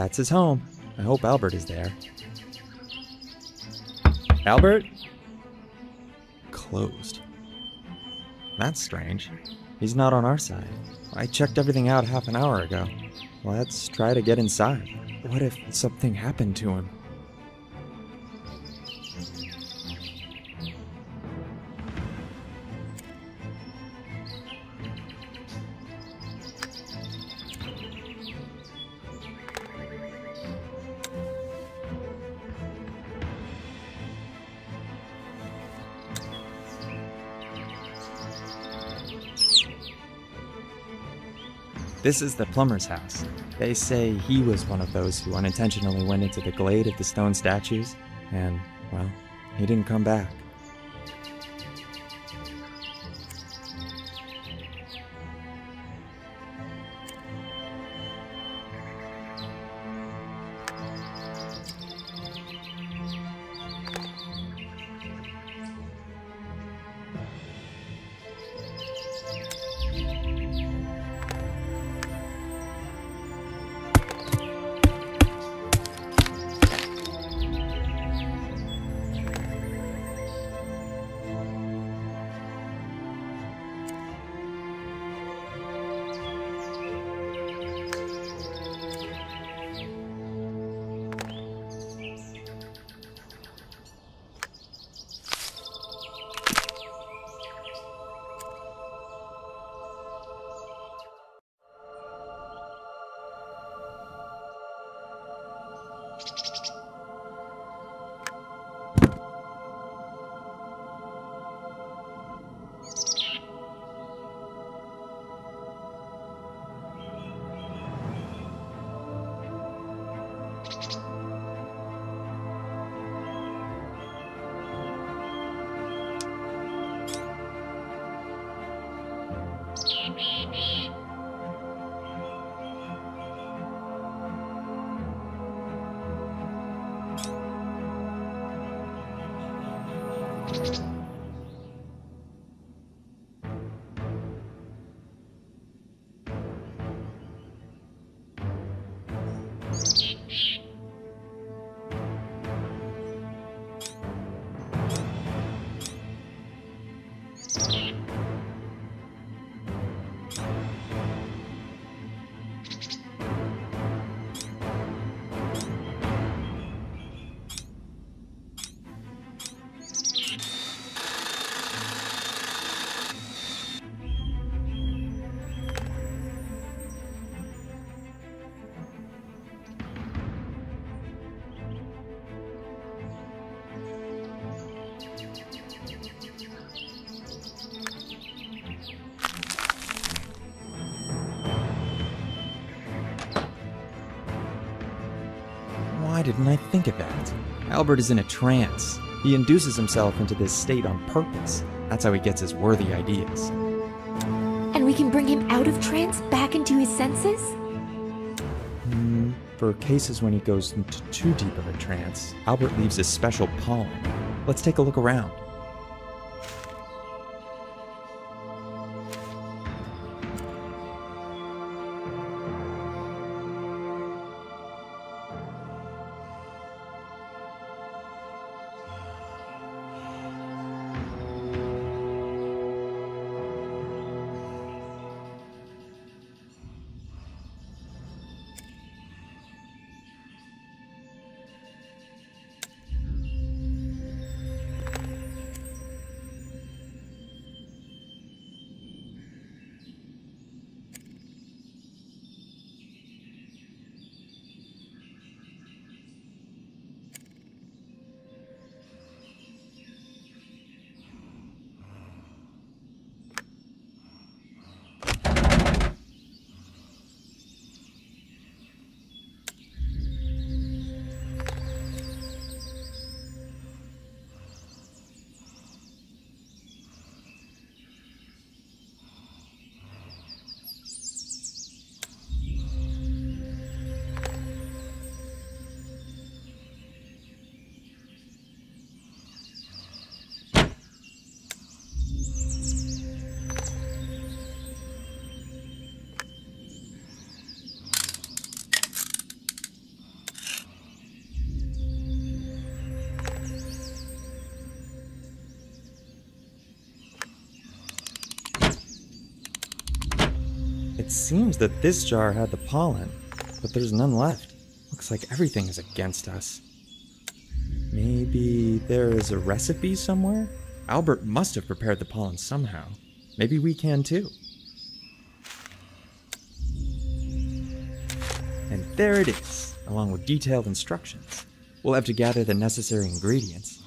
That's his home. I hope Albert is there. Albert? Closed. That's strange. He's not on our side. I checked everything out half an hour ago. Let's try to get inside. What if something happened to him? This is the plumber's house. They say he was one of those who unintentionally went into the glade of the stone statues, and, well, he didn't come back. Why didn't I think of that? Albert is in a trance. He induces himself into this state on purpose. That's how he gets his worthy ideas. And we can bring him out of trance back into his senses? Hmm, for cases when he goes into too deep of a trance, Albert leaves his special pollen. Let's take a look around. It seems that this jar had the pollen, but there's none left. Looks like everything is against us. Maybe there is a recipe somewhere? Albert must have prepared the pollen somehow. Maybe we can too. And there it is, along with detailed instructions. We'll have to gather the necessary ingredients.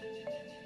轻轻轻轻。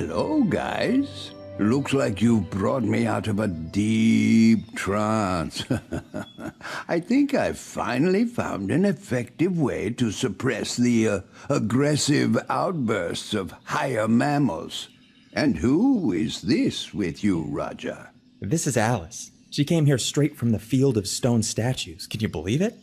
Hello, guys. Looks like you've brought me out of a deep trance. [LAUGHS] I think I've finally found an effective way to suppress the uh, aggressive outbursts of higher mammals. And who is this with you, Roger? This is Alice. She came here straight from the field of stone statues. Can you believe it?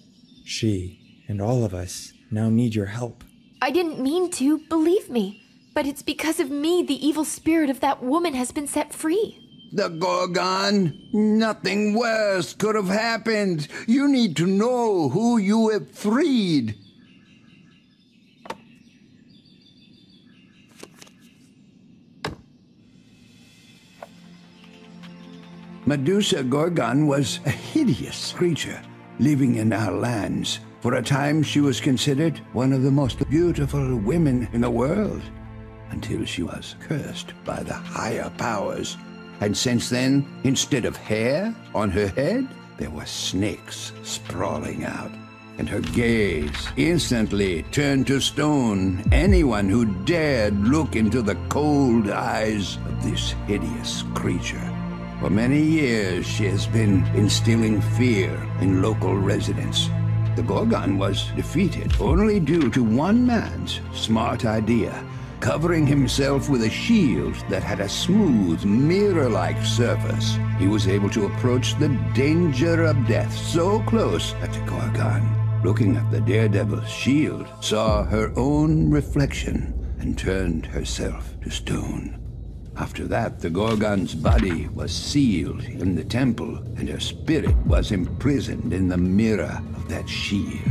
She and all of us now need your help. I didn't mean to, believe me. But it's because of me the evil spirit of that woman has been set free. The Gorgon? Nothing worse could have happened. You need to know who you have freed. Medusa Gorgon was a hideous creature living in our lands. For a time, she was considered one of the most beautiful women in the world until she was cursed by the higher powers. And since then, instead of hair on her head, there were snakes sprawling out. And her gaze instantly turned to stone anyone who dared look into the cold eyes of this hideous creature. For many years, she has been instilling fear in local residents. The Gorgon was defeated only due to one man's smart idea covering himself with a shield that had a smooth, mirror-like surface. He was able to approach the danger of death so close that the Gorgon, looking at the daredevil's shield, saw her own reflection and turned herself to stone. After that, the Gorgon's body was sealed in the temple, and her spirit was imprisoned in the mirror of that shield.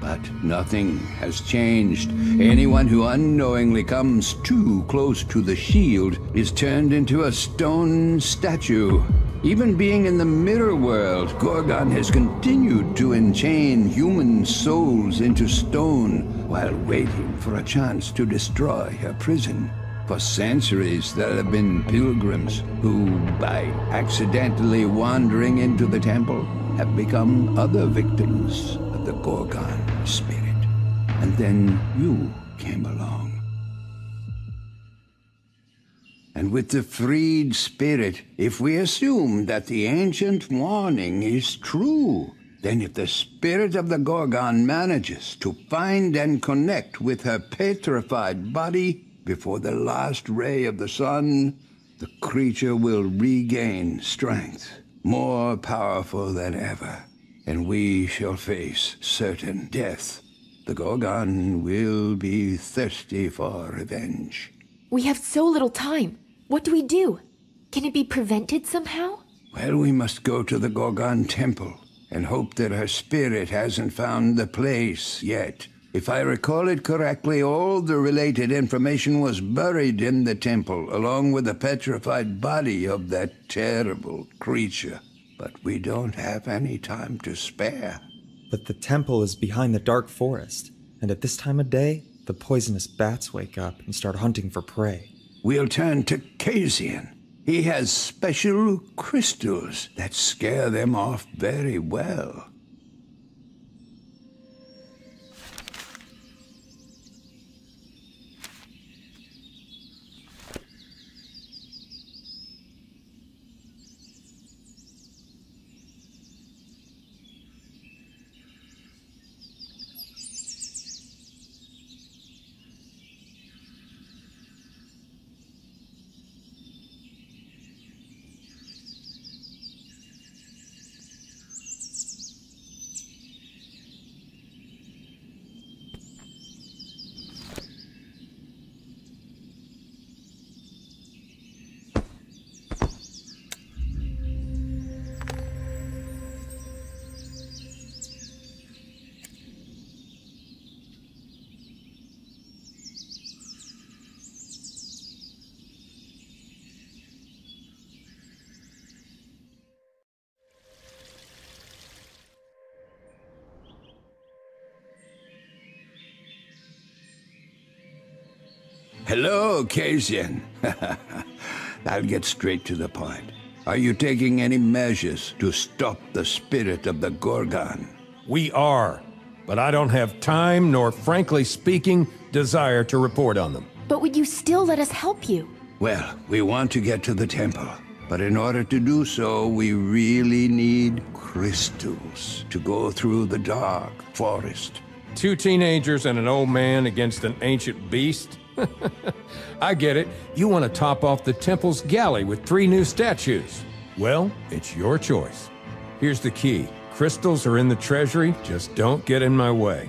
But nothing has changed. Anyone who unknowingly comes too close to the shield is turned into a stone statue. Even being in the mirror world, Gorgon has continued to enchain human souls into stone while waiting for a chance to destroy her prison. For centuries, there have been pilgrims who, by accidentally wandering into the temple, have become other victims of the Gorgon spirit. And then you came along. And with the freed spirit, if we assume that the ancient warning is true, then if the spirit of the Gorgon manages to find and connect with her petrified body before the last ray of the sun, the creature will regain strength, more powerful than ever and we shall face certain death. The Gorgon will be thirsty for revenge. We have so little time. What do we do? Can it be prevented somehow? Well, we must go to the Gorgon Temple and hope that her spirit hasn't found the place yet. If I recall it correctly, all the related information was buried in the temple, along with the petrified body of that terrible creature. But we don't have any time to spare. But the temple is behind the dark forest, and at this time of day, the poisonous bats wake up and start hunting for prey. We'll turn to Kazian. He has special crystals that scare them off very well. Hello, Kazian. [LAUGHS] I'll get straight to the point. Are you taking any measures to stop the spirit of the Gorgon? We are, but I don't have time nor, frankly speaking, desire to report on them. But would you still let us help you? Well, we want to get to the temple, but in order to do so, we really need crystals to go through the dark forest. Two teenagers and an old man against an ancient beast? [LAUGHS] I get it. You want to top off the temple's galley with three new statues. Well, it's your choice. Here's the key. Crystals are in the treasury, just don't get in my way.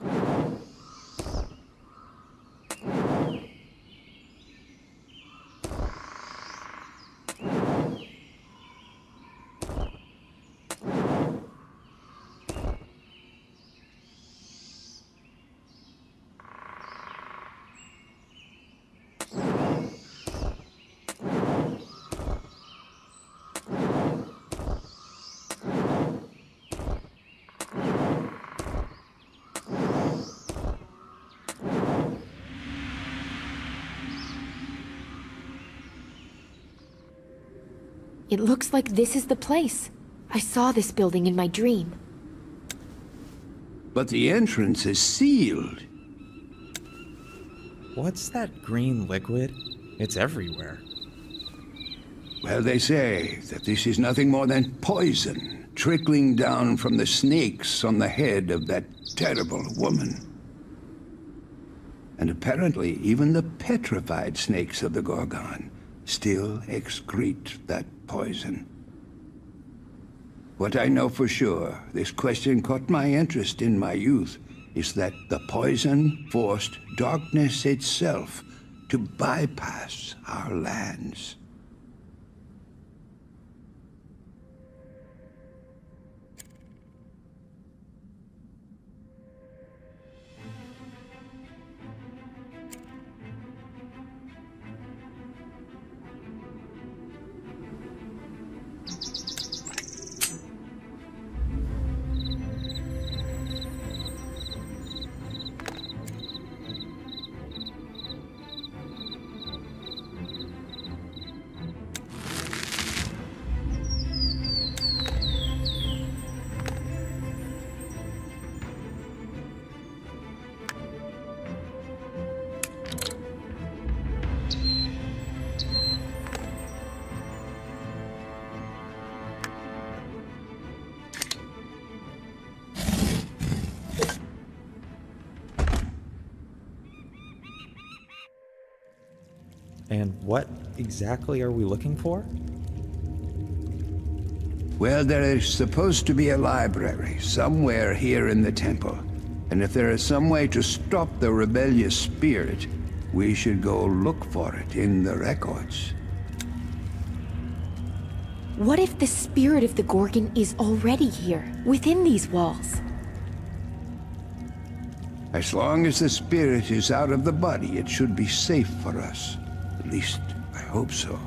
you It looks like this is the place. I saw this building in my dream. But the entrance is sealed. What's that green liquid? It's everywhere. Well, they say that this is nothing more than poison trickling down from the snakes on the head of that terrible woman. And apparently, even the petrified snakes of the Gorgon still excrete that poison. What I know for sure, this question caught my interest in my youth, is that the poison forced darkness itself to bypass our lands. And what exactly are we looking for? Well, there is supposed to be a library somewhere here in the temple. And if there is some way to stop the rebellious spirit, we should go look for it in the records. What if the spirit of the Gorgon is already here, within these walls? As long as the spirit is out of the body, it should be safe for us. At least, I hope so.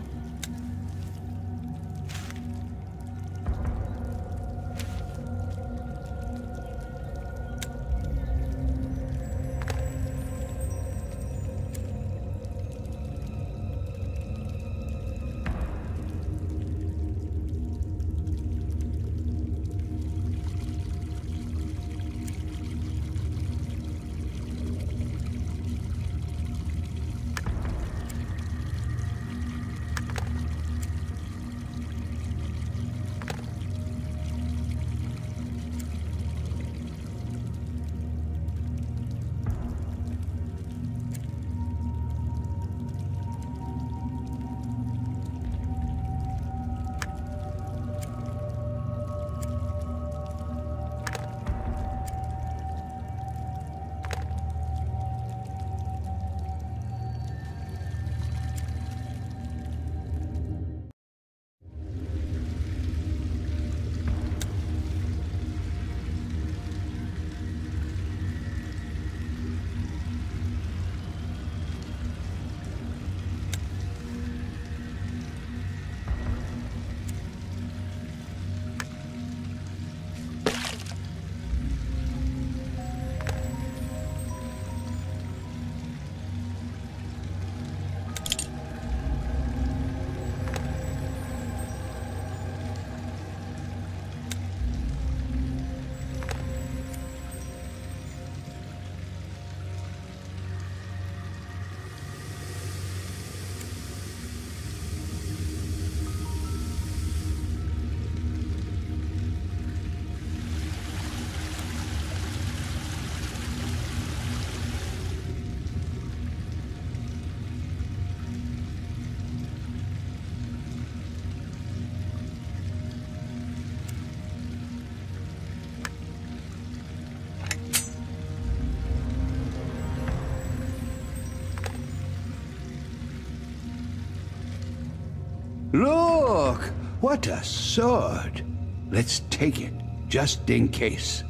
What a sword! Let's take it, just in case.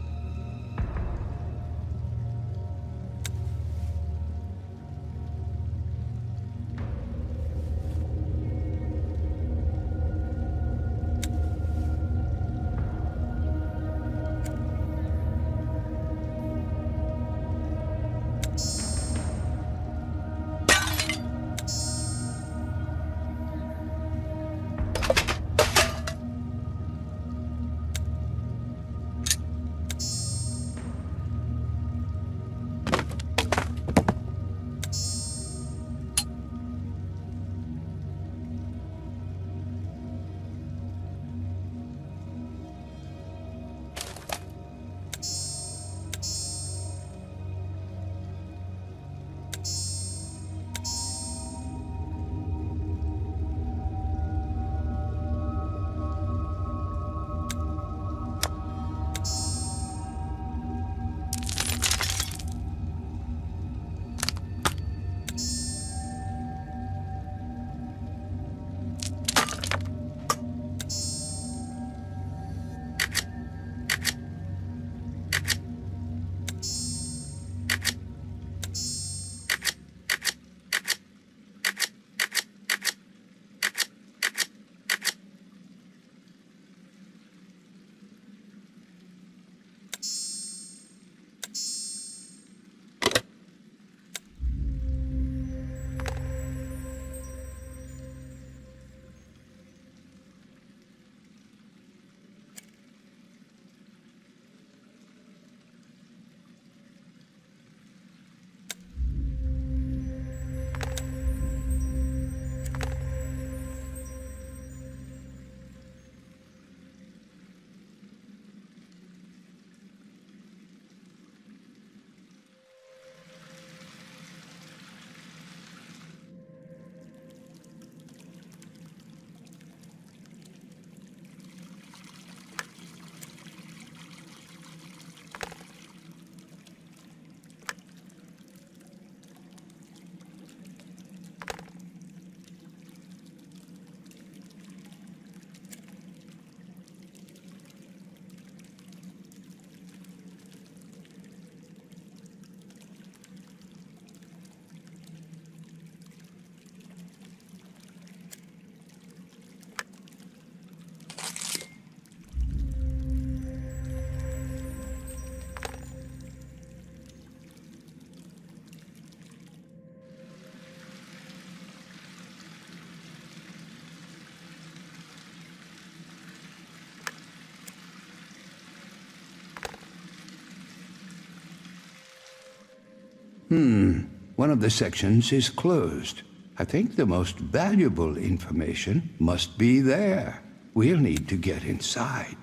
Hmm, one of the sections is closed. I think the most valuable information must be there. We'll need to get inside.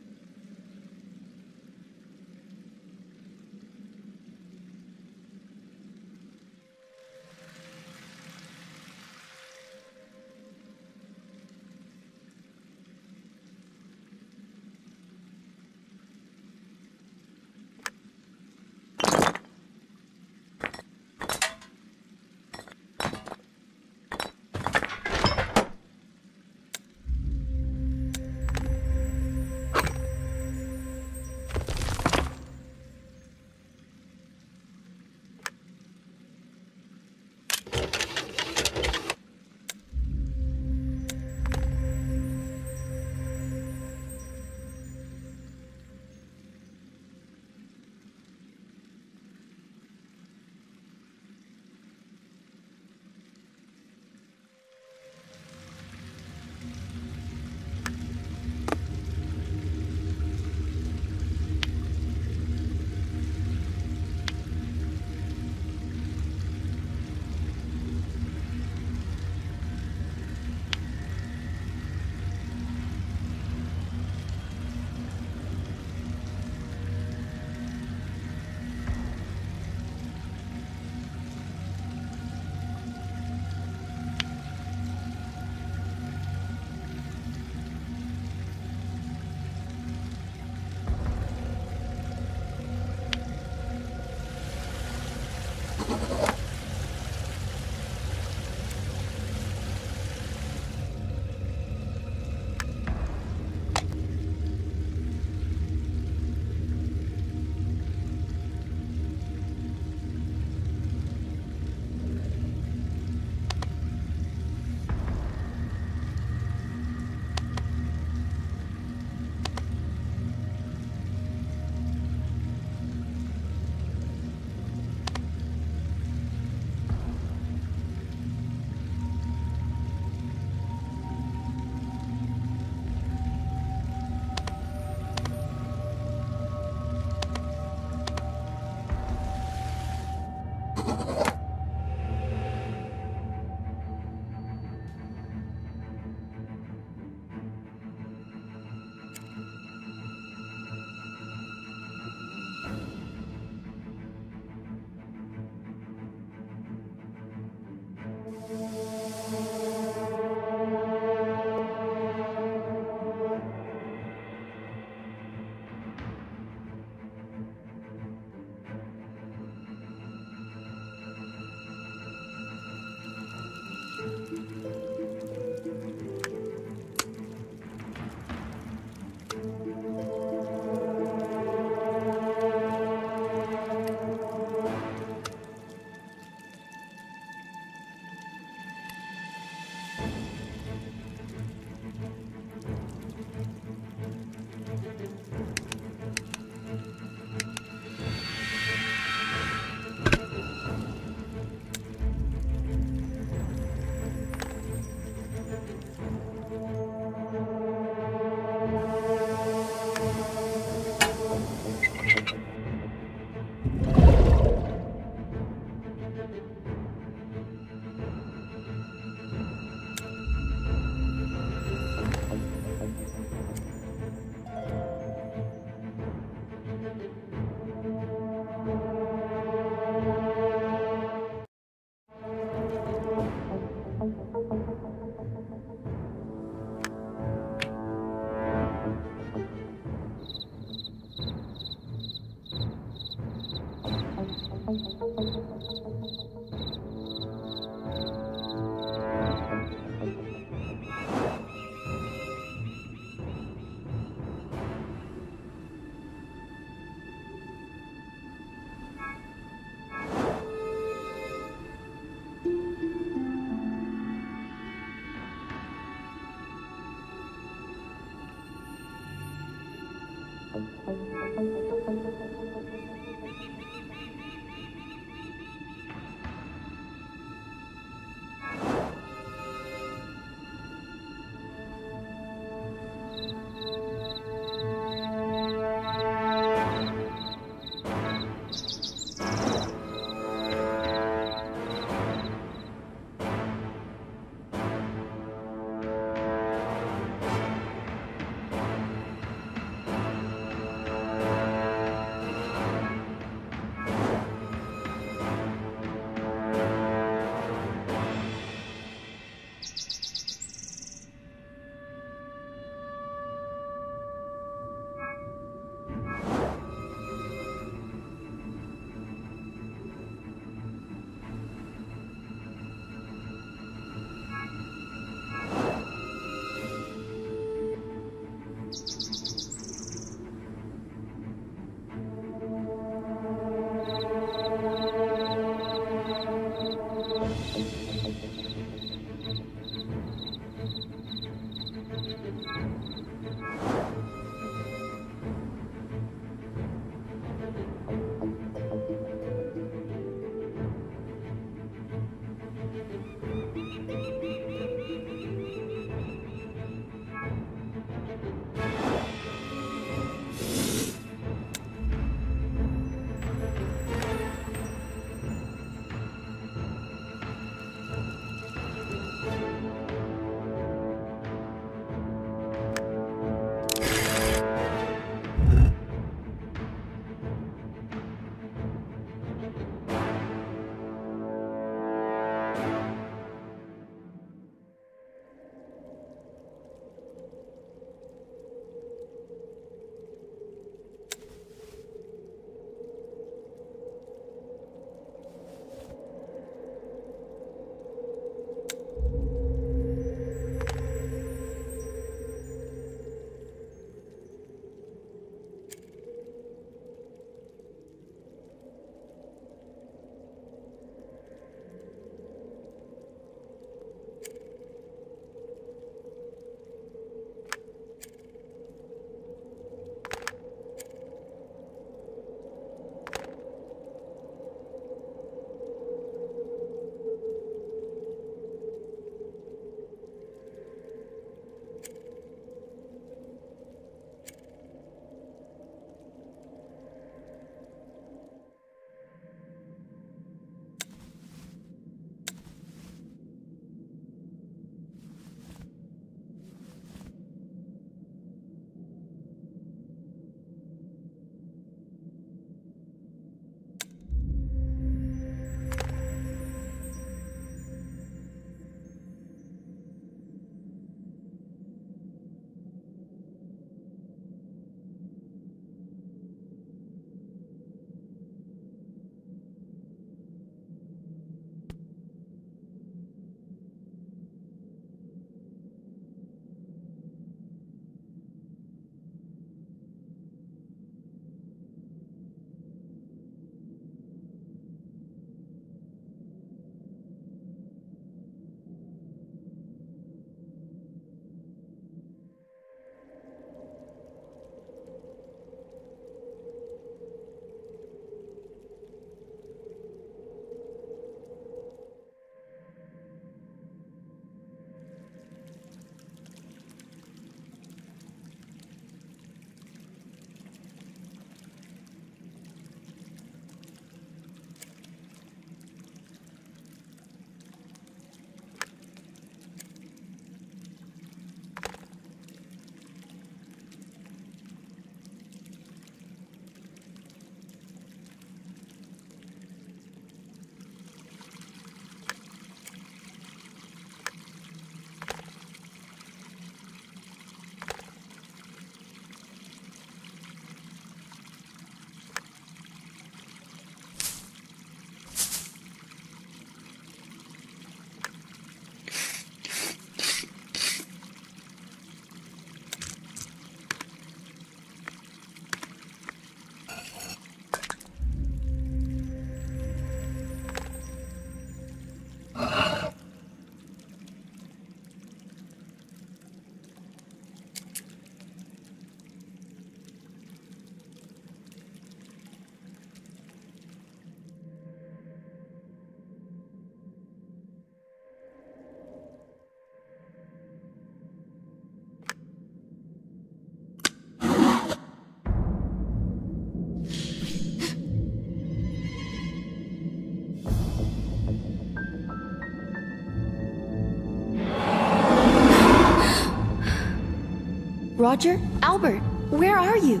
Roger? Albert, where are you?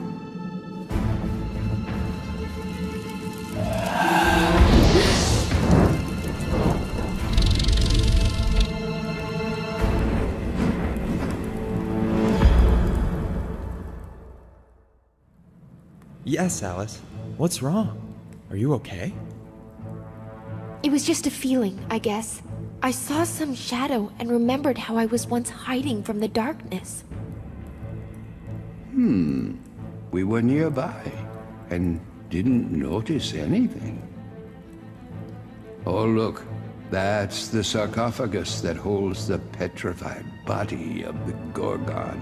Yes, Alice. What's wrong? Are you okay? It was just a feeling, I guess. I saw some shadow and remembered how I was once hiding from the darkness. Hmm. We were nearby and didn't notice anything. Oh, look. That's the sarcophagus that holds the petrified body of the Gorgon.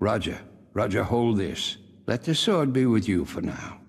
Roger, Roger, hold this. Let the sword be with you for now.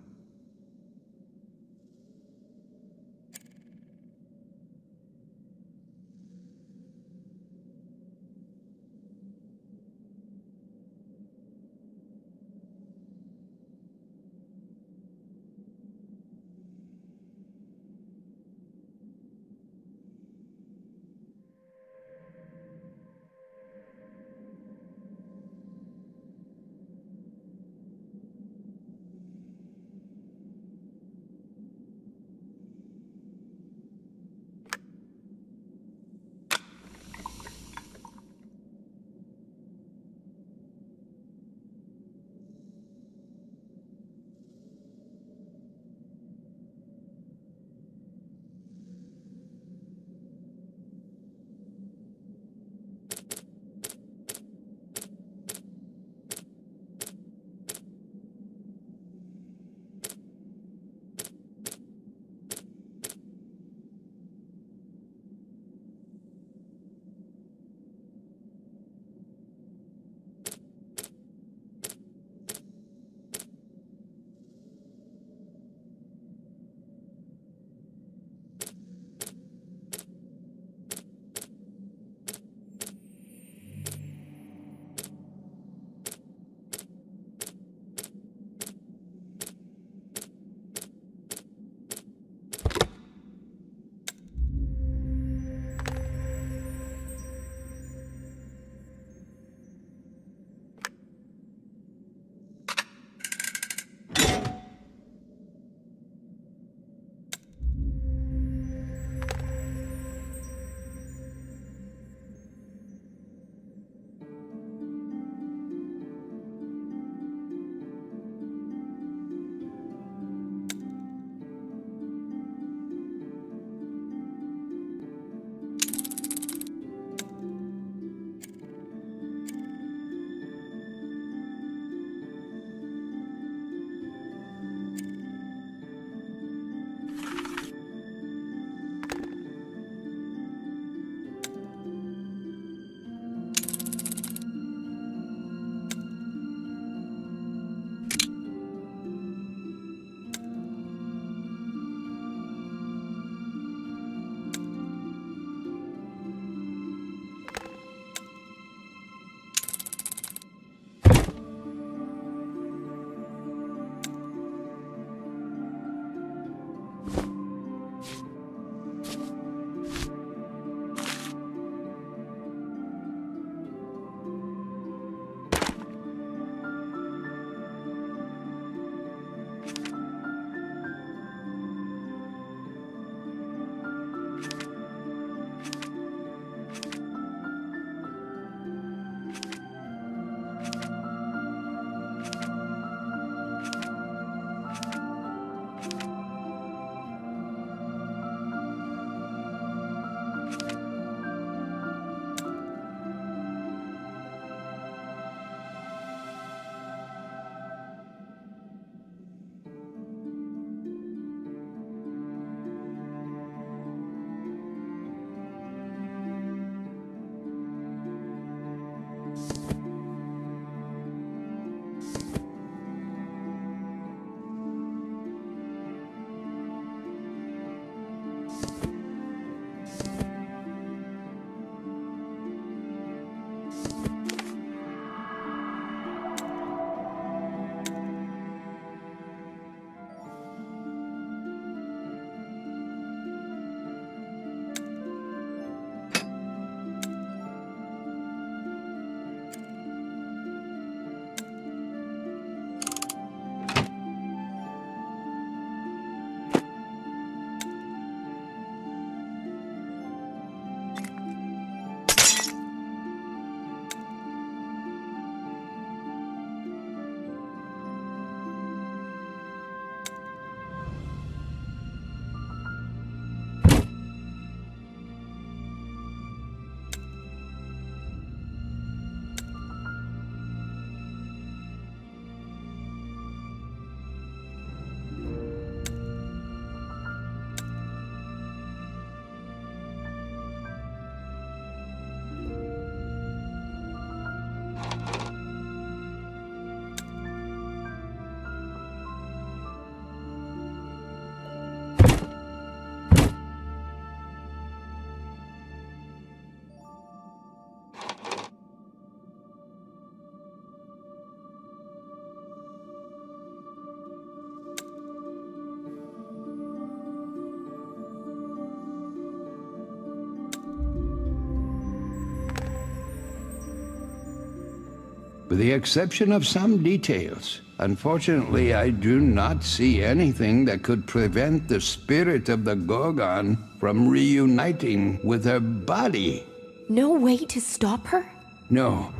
With the exception of some details. Unfortunately, I do not see anything that could prevent the spirit of the Gorgon from reuniting with her body. No way to stop her? No.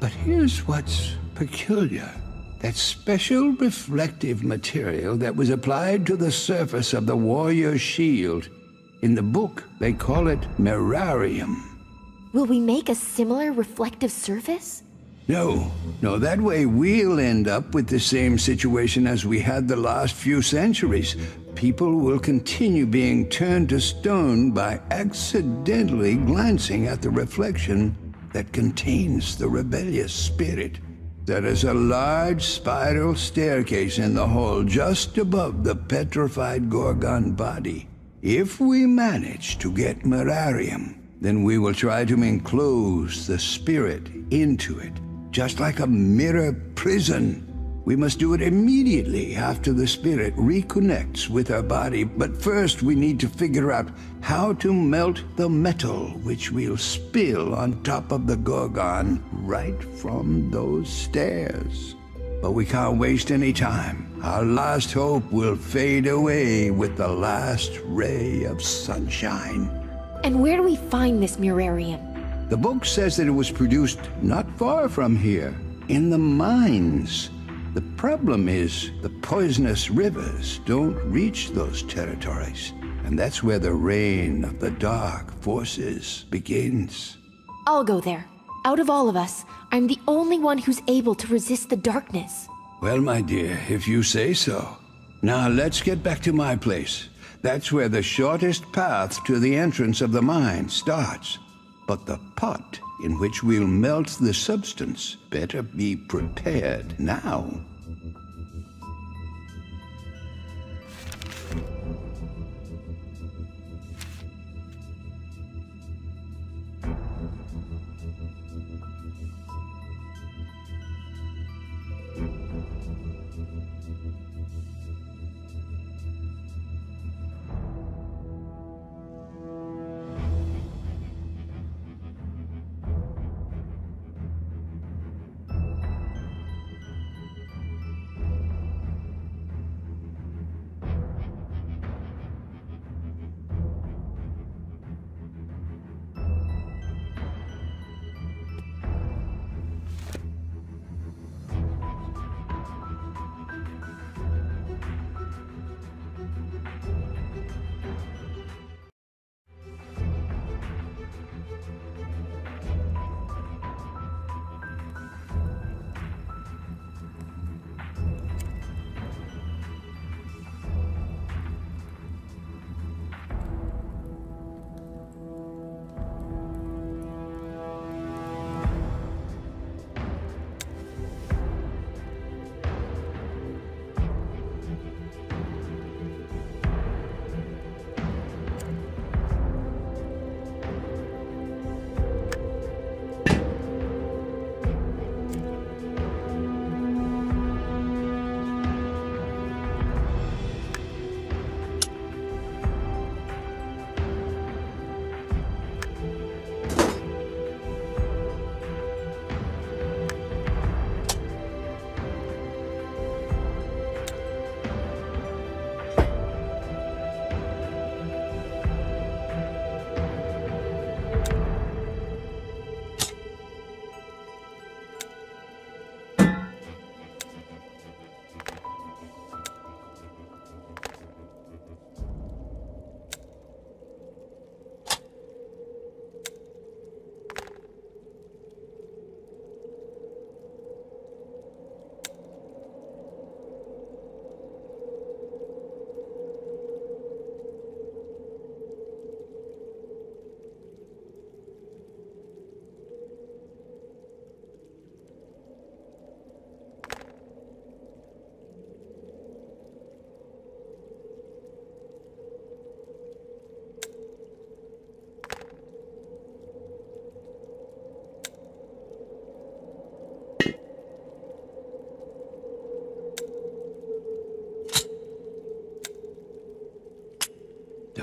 But here's what's peculiar. That special reflective material that was applied to the surface of the warrior's shield. In the book, they call it Mirarium. Will we make a similar reflective surface? No, no, that way we'll end up with the same situation as we had the last few centuries. People will continue being turned to stone by accidentally glancing at the reflection that contains the rebellious spirit. There is a large spiral staircase in the hall just above the petrified Gorgon body. If we manage to get Mirarium, then we will try to enclose the spirit into it, just like a mirror prison. We must do it immediately after the spirit reconnects with our body, but first we need to figure out how to melt the metal which we'll spill on top of the Gorgon right from those stairs. But we can't waste any time. Our last hope will fade away with the last ray of sunshine. And where do we find this Mirarium? The book says that it was produced not far from here, in the mines. The problem is the poisonous rivers don't reach those territories. And that's where the reign of the dark forces begins. I'll go there. Out of all of us, I'm the only one who's able to resist the darkness. Well, my dear, if you say so. Now let's get back to my place. That's where the shortest path to the entrance of the mine starts. But the pot in which we'll melt the substance better be prepared now.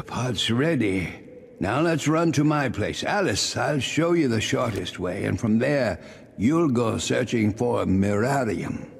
The pot's ready. Now let's run to my place. Alice, I'll show you the shortest way, and from there, you'll go searching for Mirarium.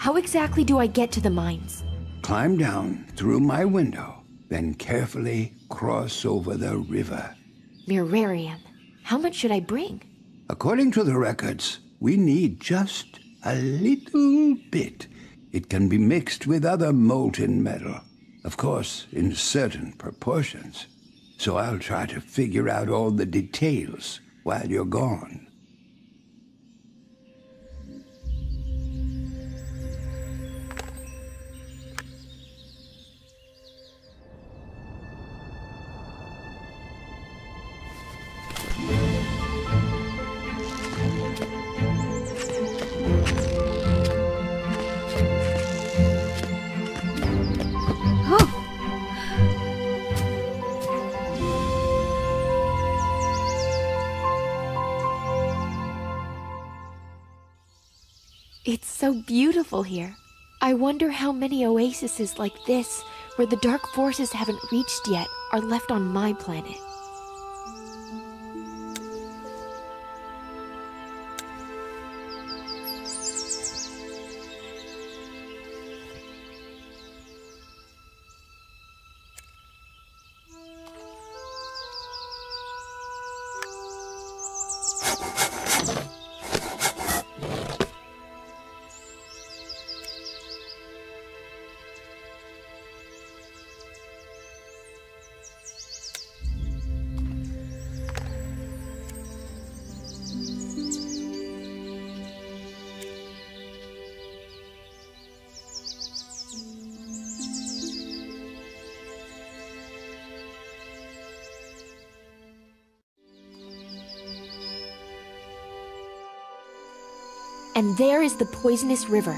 How exactly do I get to the mines? Climb down through my window, then carefully cross over the river. Mirarium. How much should I bring? According to the records, we need just a little bit. It can be mixed with other molten metal. Of course, in certain proportions. So I'll try to figure out all the details while you're gone. Oases like this, where the dark forces haven't reached yet, are left on my planet. And there is the poisonous river.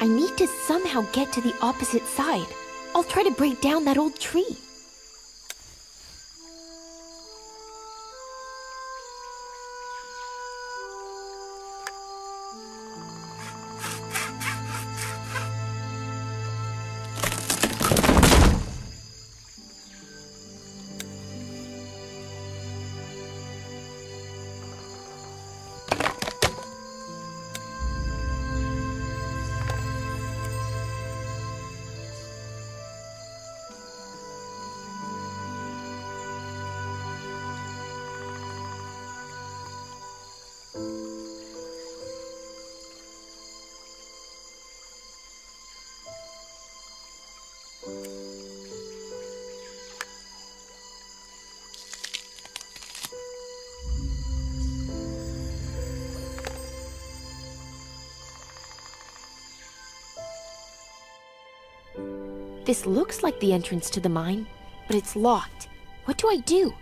I need to somehow get to the opposite side. I'll try to break down that old tree. This looks like the entrance to the mine, but it's locked. What do I do?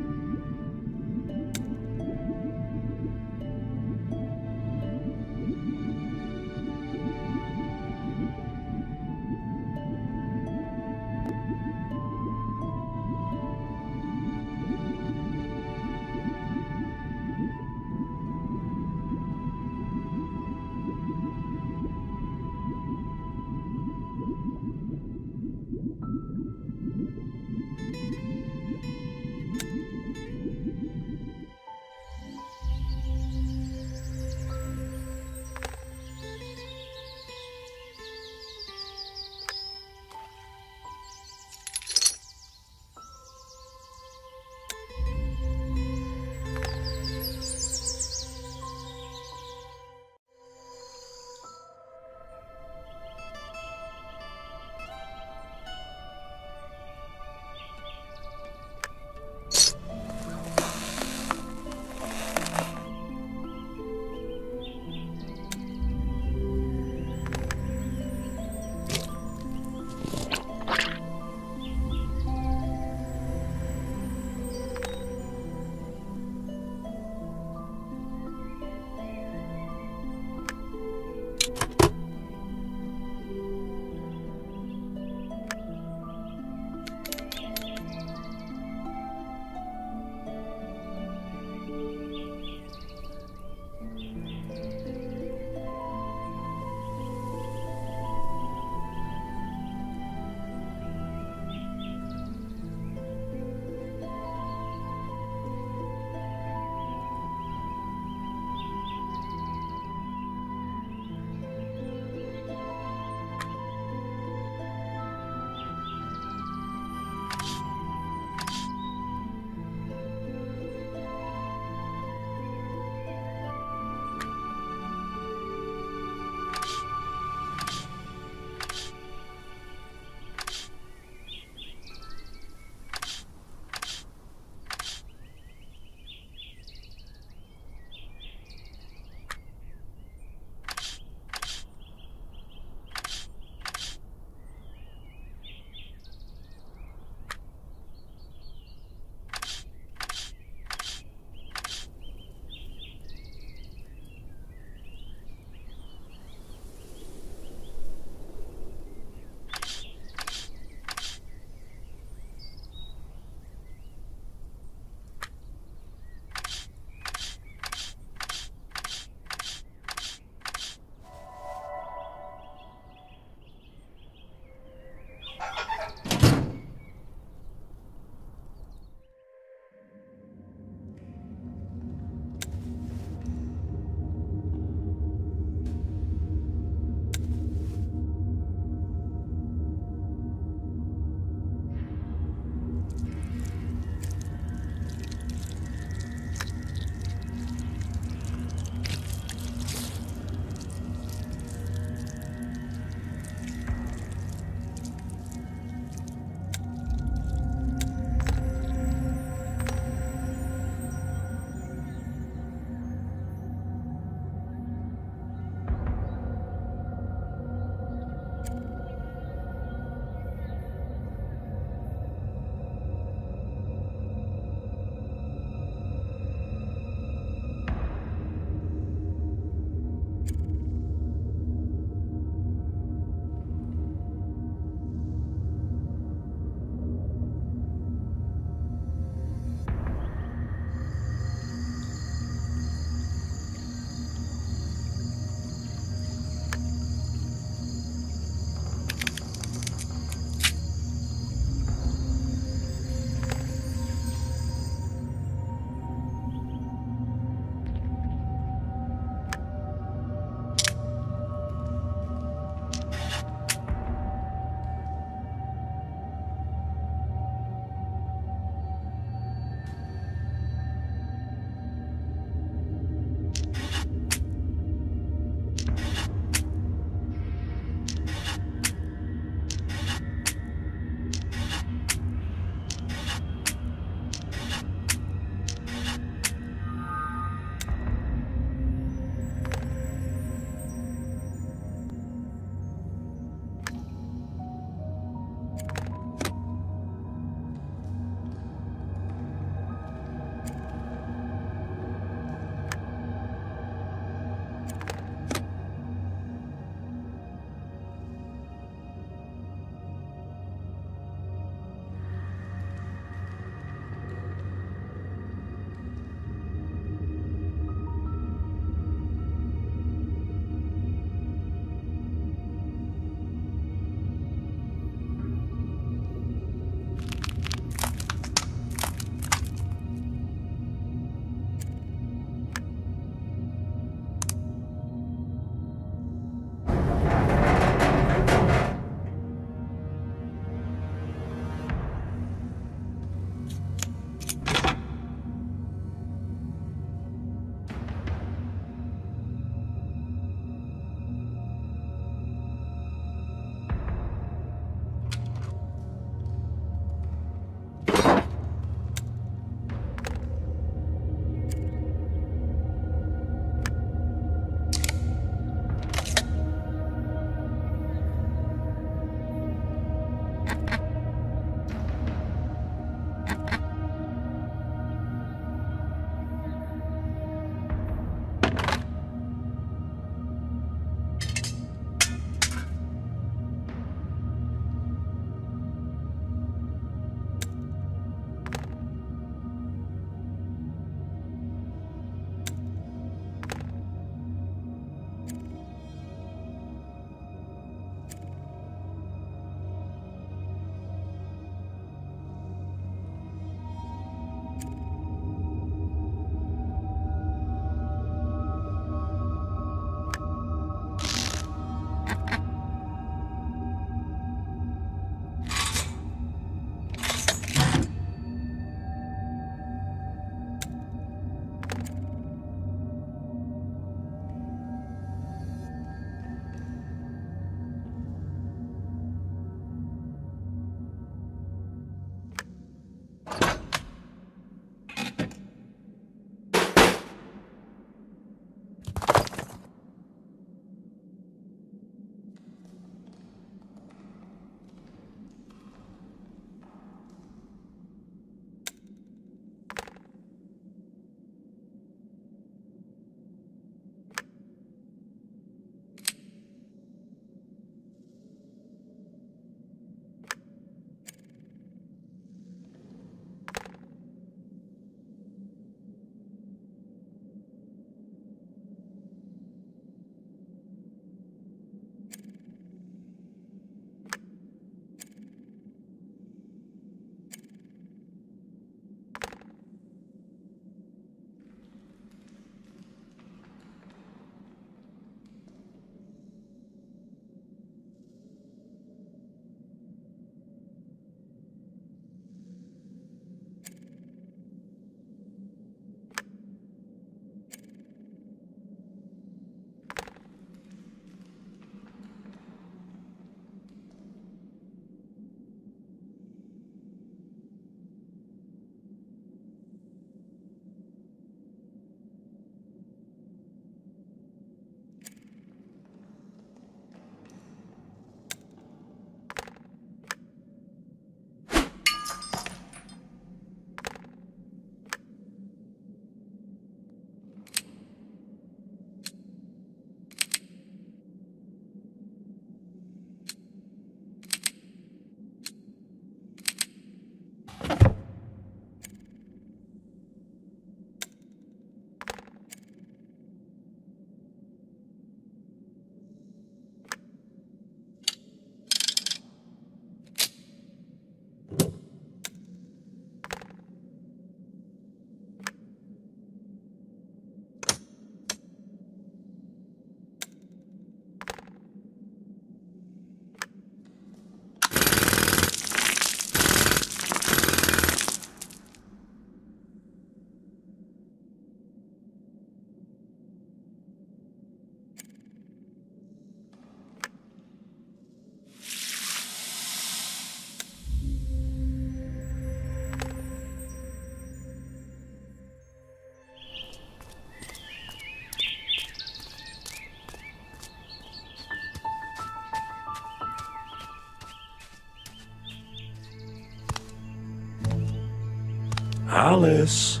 Alice.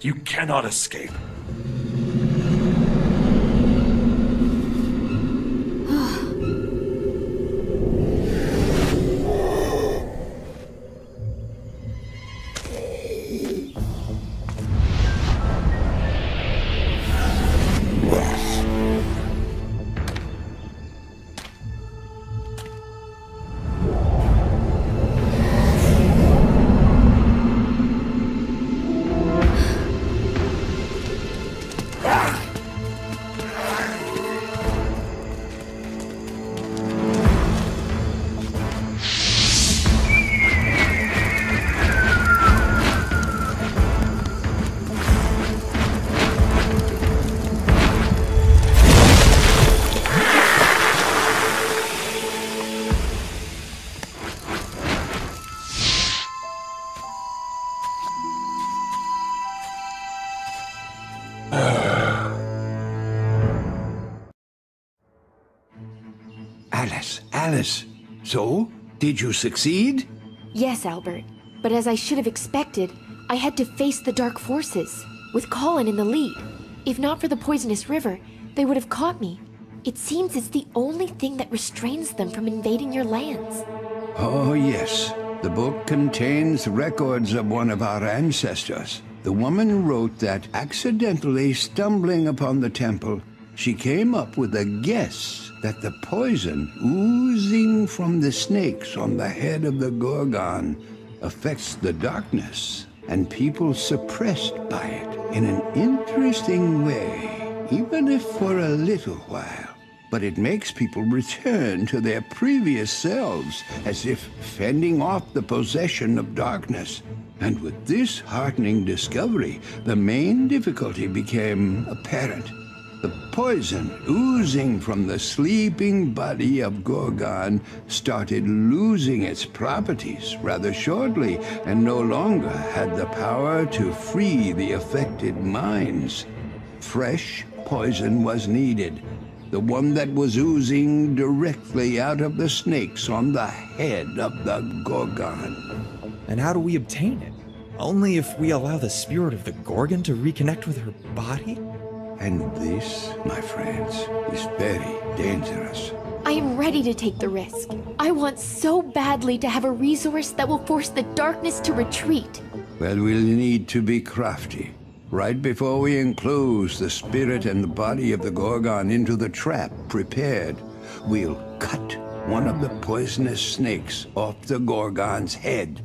You cannot escape. So, did you succeed? Yes, Albert. But as I should have expected, I had to face the dark forces, with Colin in the lead. If not for the poisonous river, they would have caught me. It seems it's the only thing that restrains them from invading your lands. Oh, yes. The book contains records of one of our ancestors. The woman wrote that accidentally stumbling upon the temple, she came up with a guess that the poison oozing from the snakes on the head of the Gorgon affects the darkness, and people suppressed by it in an interesting way, even if for a little while. But it makes people return to their previous selves, as if fending off the possession of darkness. And with this heartening discovery, the main difficulty became apparent. The poison oozing from the sleeping body of Gorgon started losing its properties rather shortly and no longer had the power to free the affected minds. Fresh poison was needed, the one that was oozing directly out of the snakes on the head of the Gorgon. And how do we obtain it? Only if we allow the spirit of the Gorgon to reconnect with her body? And this, my friends, is very dangerous. I am ready to take the risk. I want so badly to have a resource that will force the darkness to retreat. Well, we'll need to be crafty. Right before we enclose the spirit and the body of the Gorgon into the trap prepared, we'll cut one of the poisonous snakes off the Gorgon's head.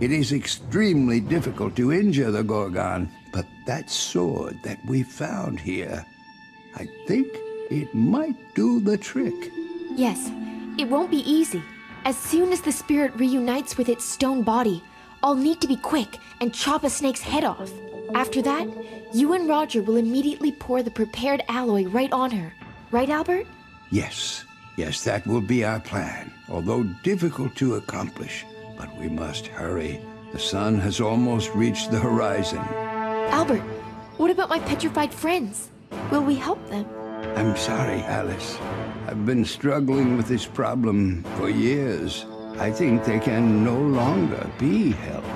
It is extremely difficult to injure the Gorgon, but that sword that we found here, I think it might do the trick. Yes, it won't be easy. As soon as the spirit reunites with its stone body, I'll need to be quick and chop a snake's head off. After that, you and Roger will immediately pour the prepared alloy right on her. Right, Albert? Yes, yes, that will be our plan, although difficult to accomplish. But we must hurry. The sun has almost reached the horizon. Albert, what about my petrified friends? Will we help them? I'm sorry, Alice. I've been struggling with this problem for years. I think they can no longer be helped.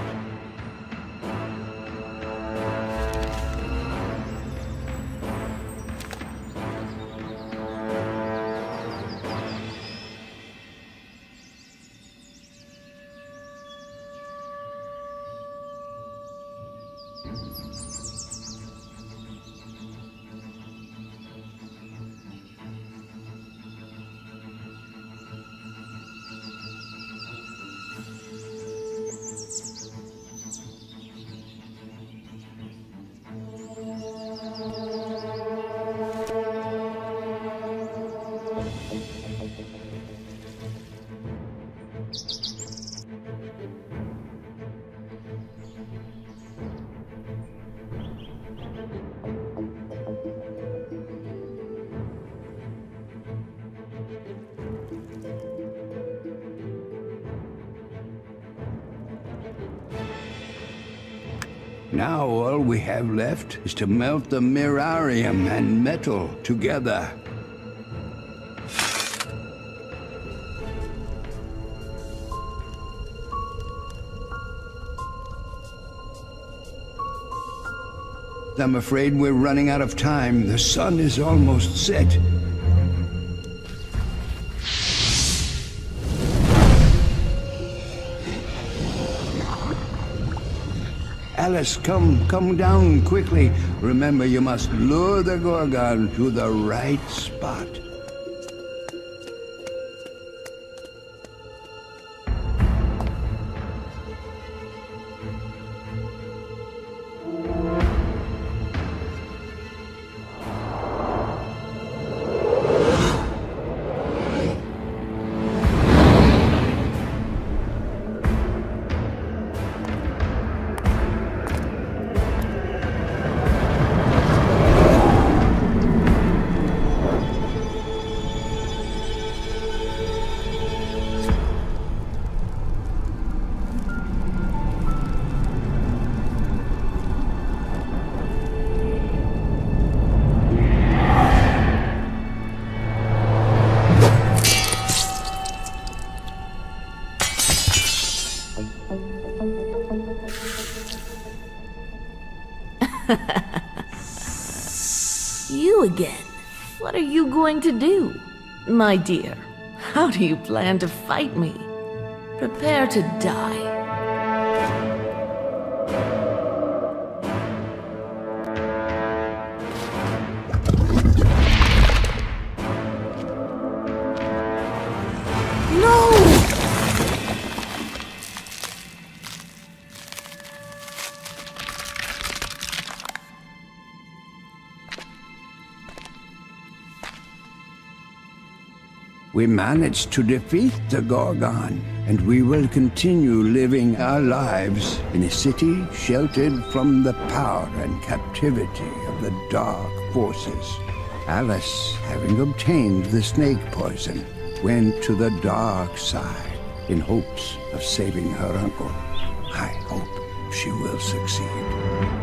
have left is to melt the mirarium and metal together. I'm afraid we're running out of time. The sun is almost set. Alice, come, come down quickly. Remember, you must lure the Gorgon to the right spot. To do? My dear, how do you plan to fight me? Prepare to die. We managed to defeat the Gorgon, and we will continue living our lives in a city sheltered from the power and captivity of the dark forces. Alice, having obtained the snake poison, went to the dark side in hopes of saving her uncle. I hope she will succeed.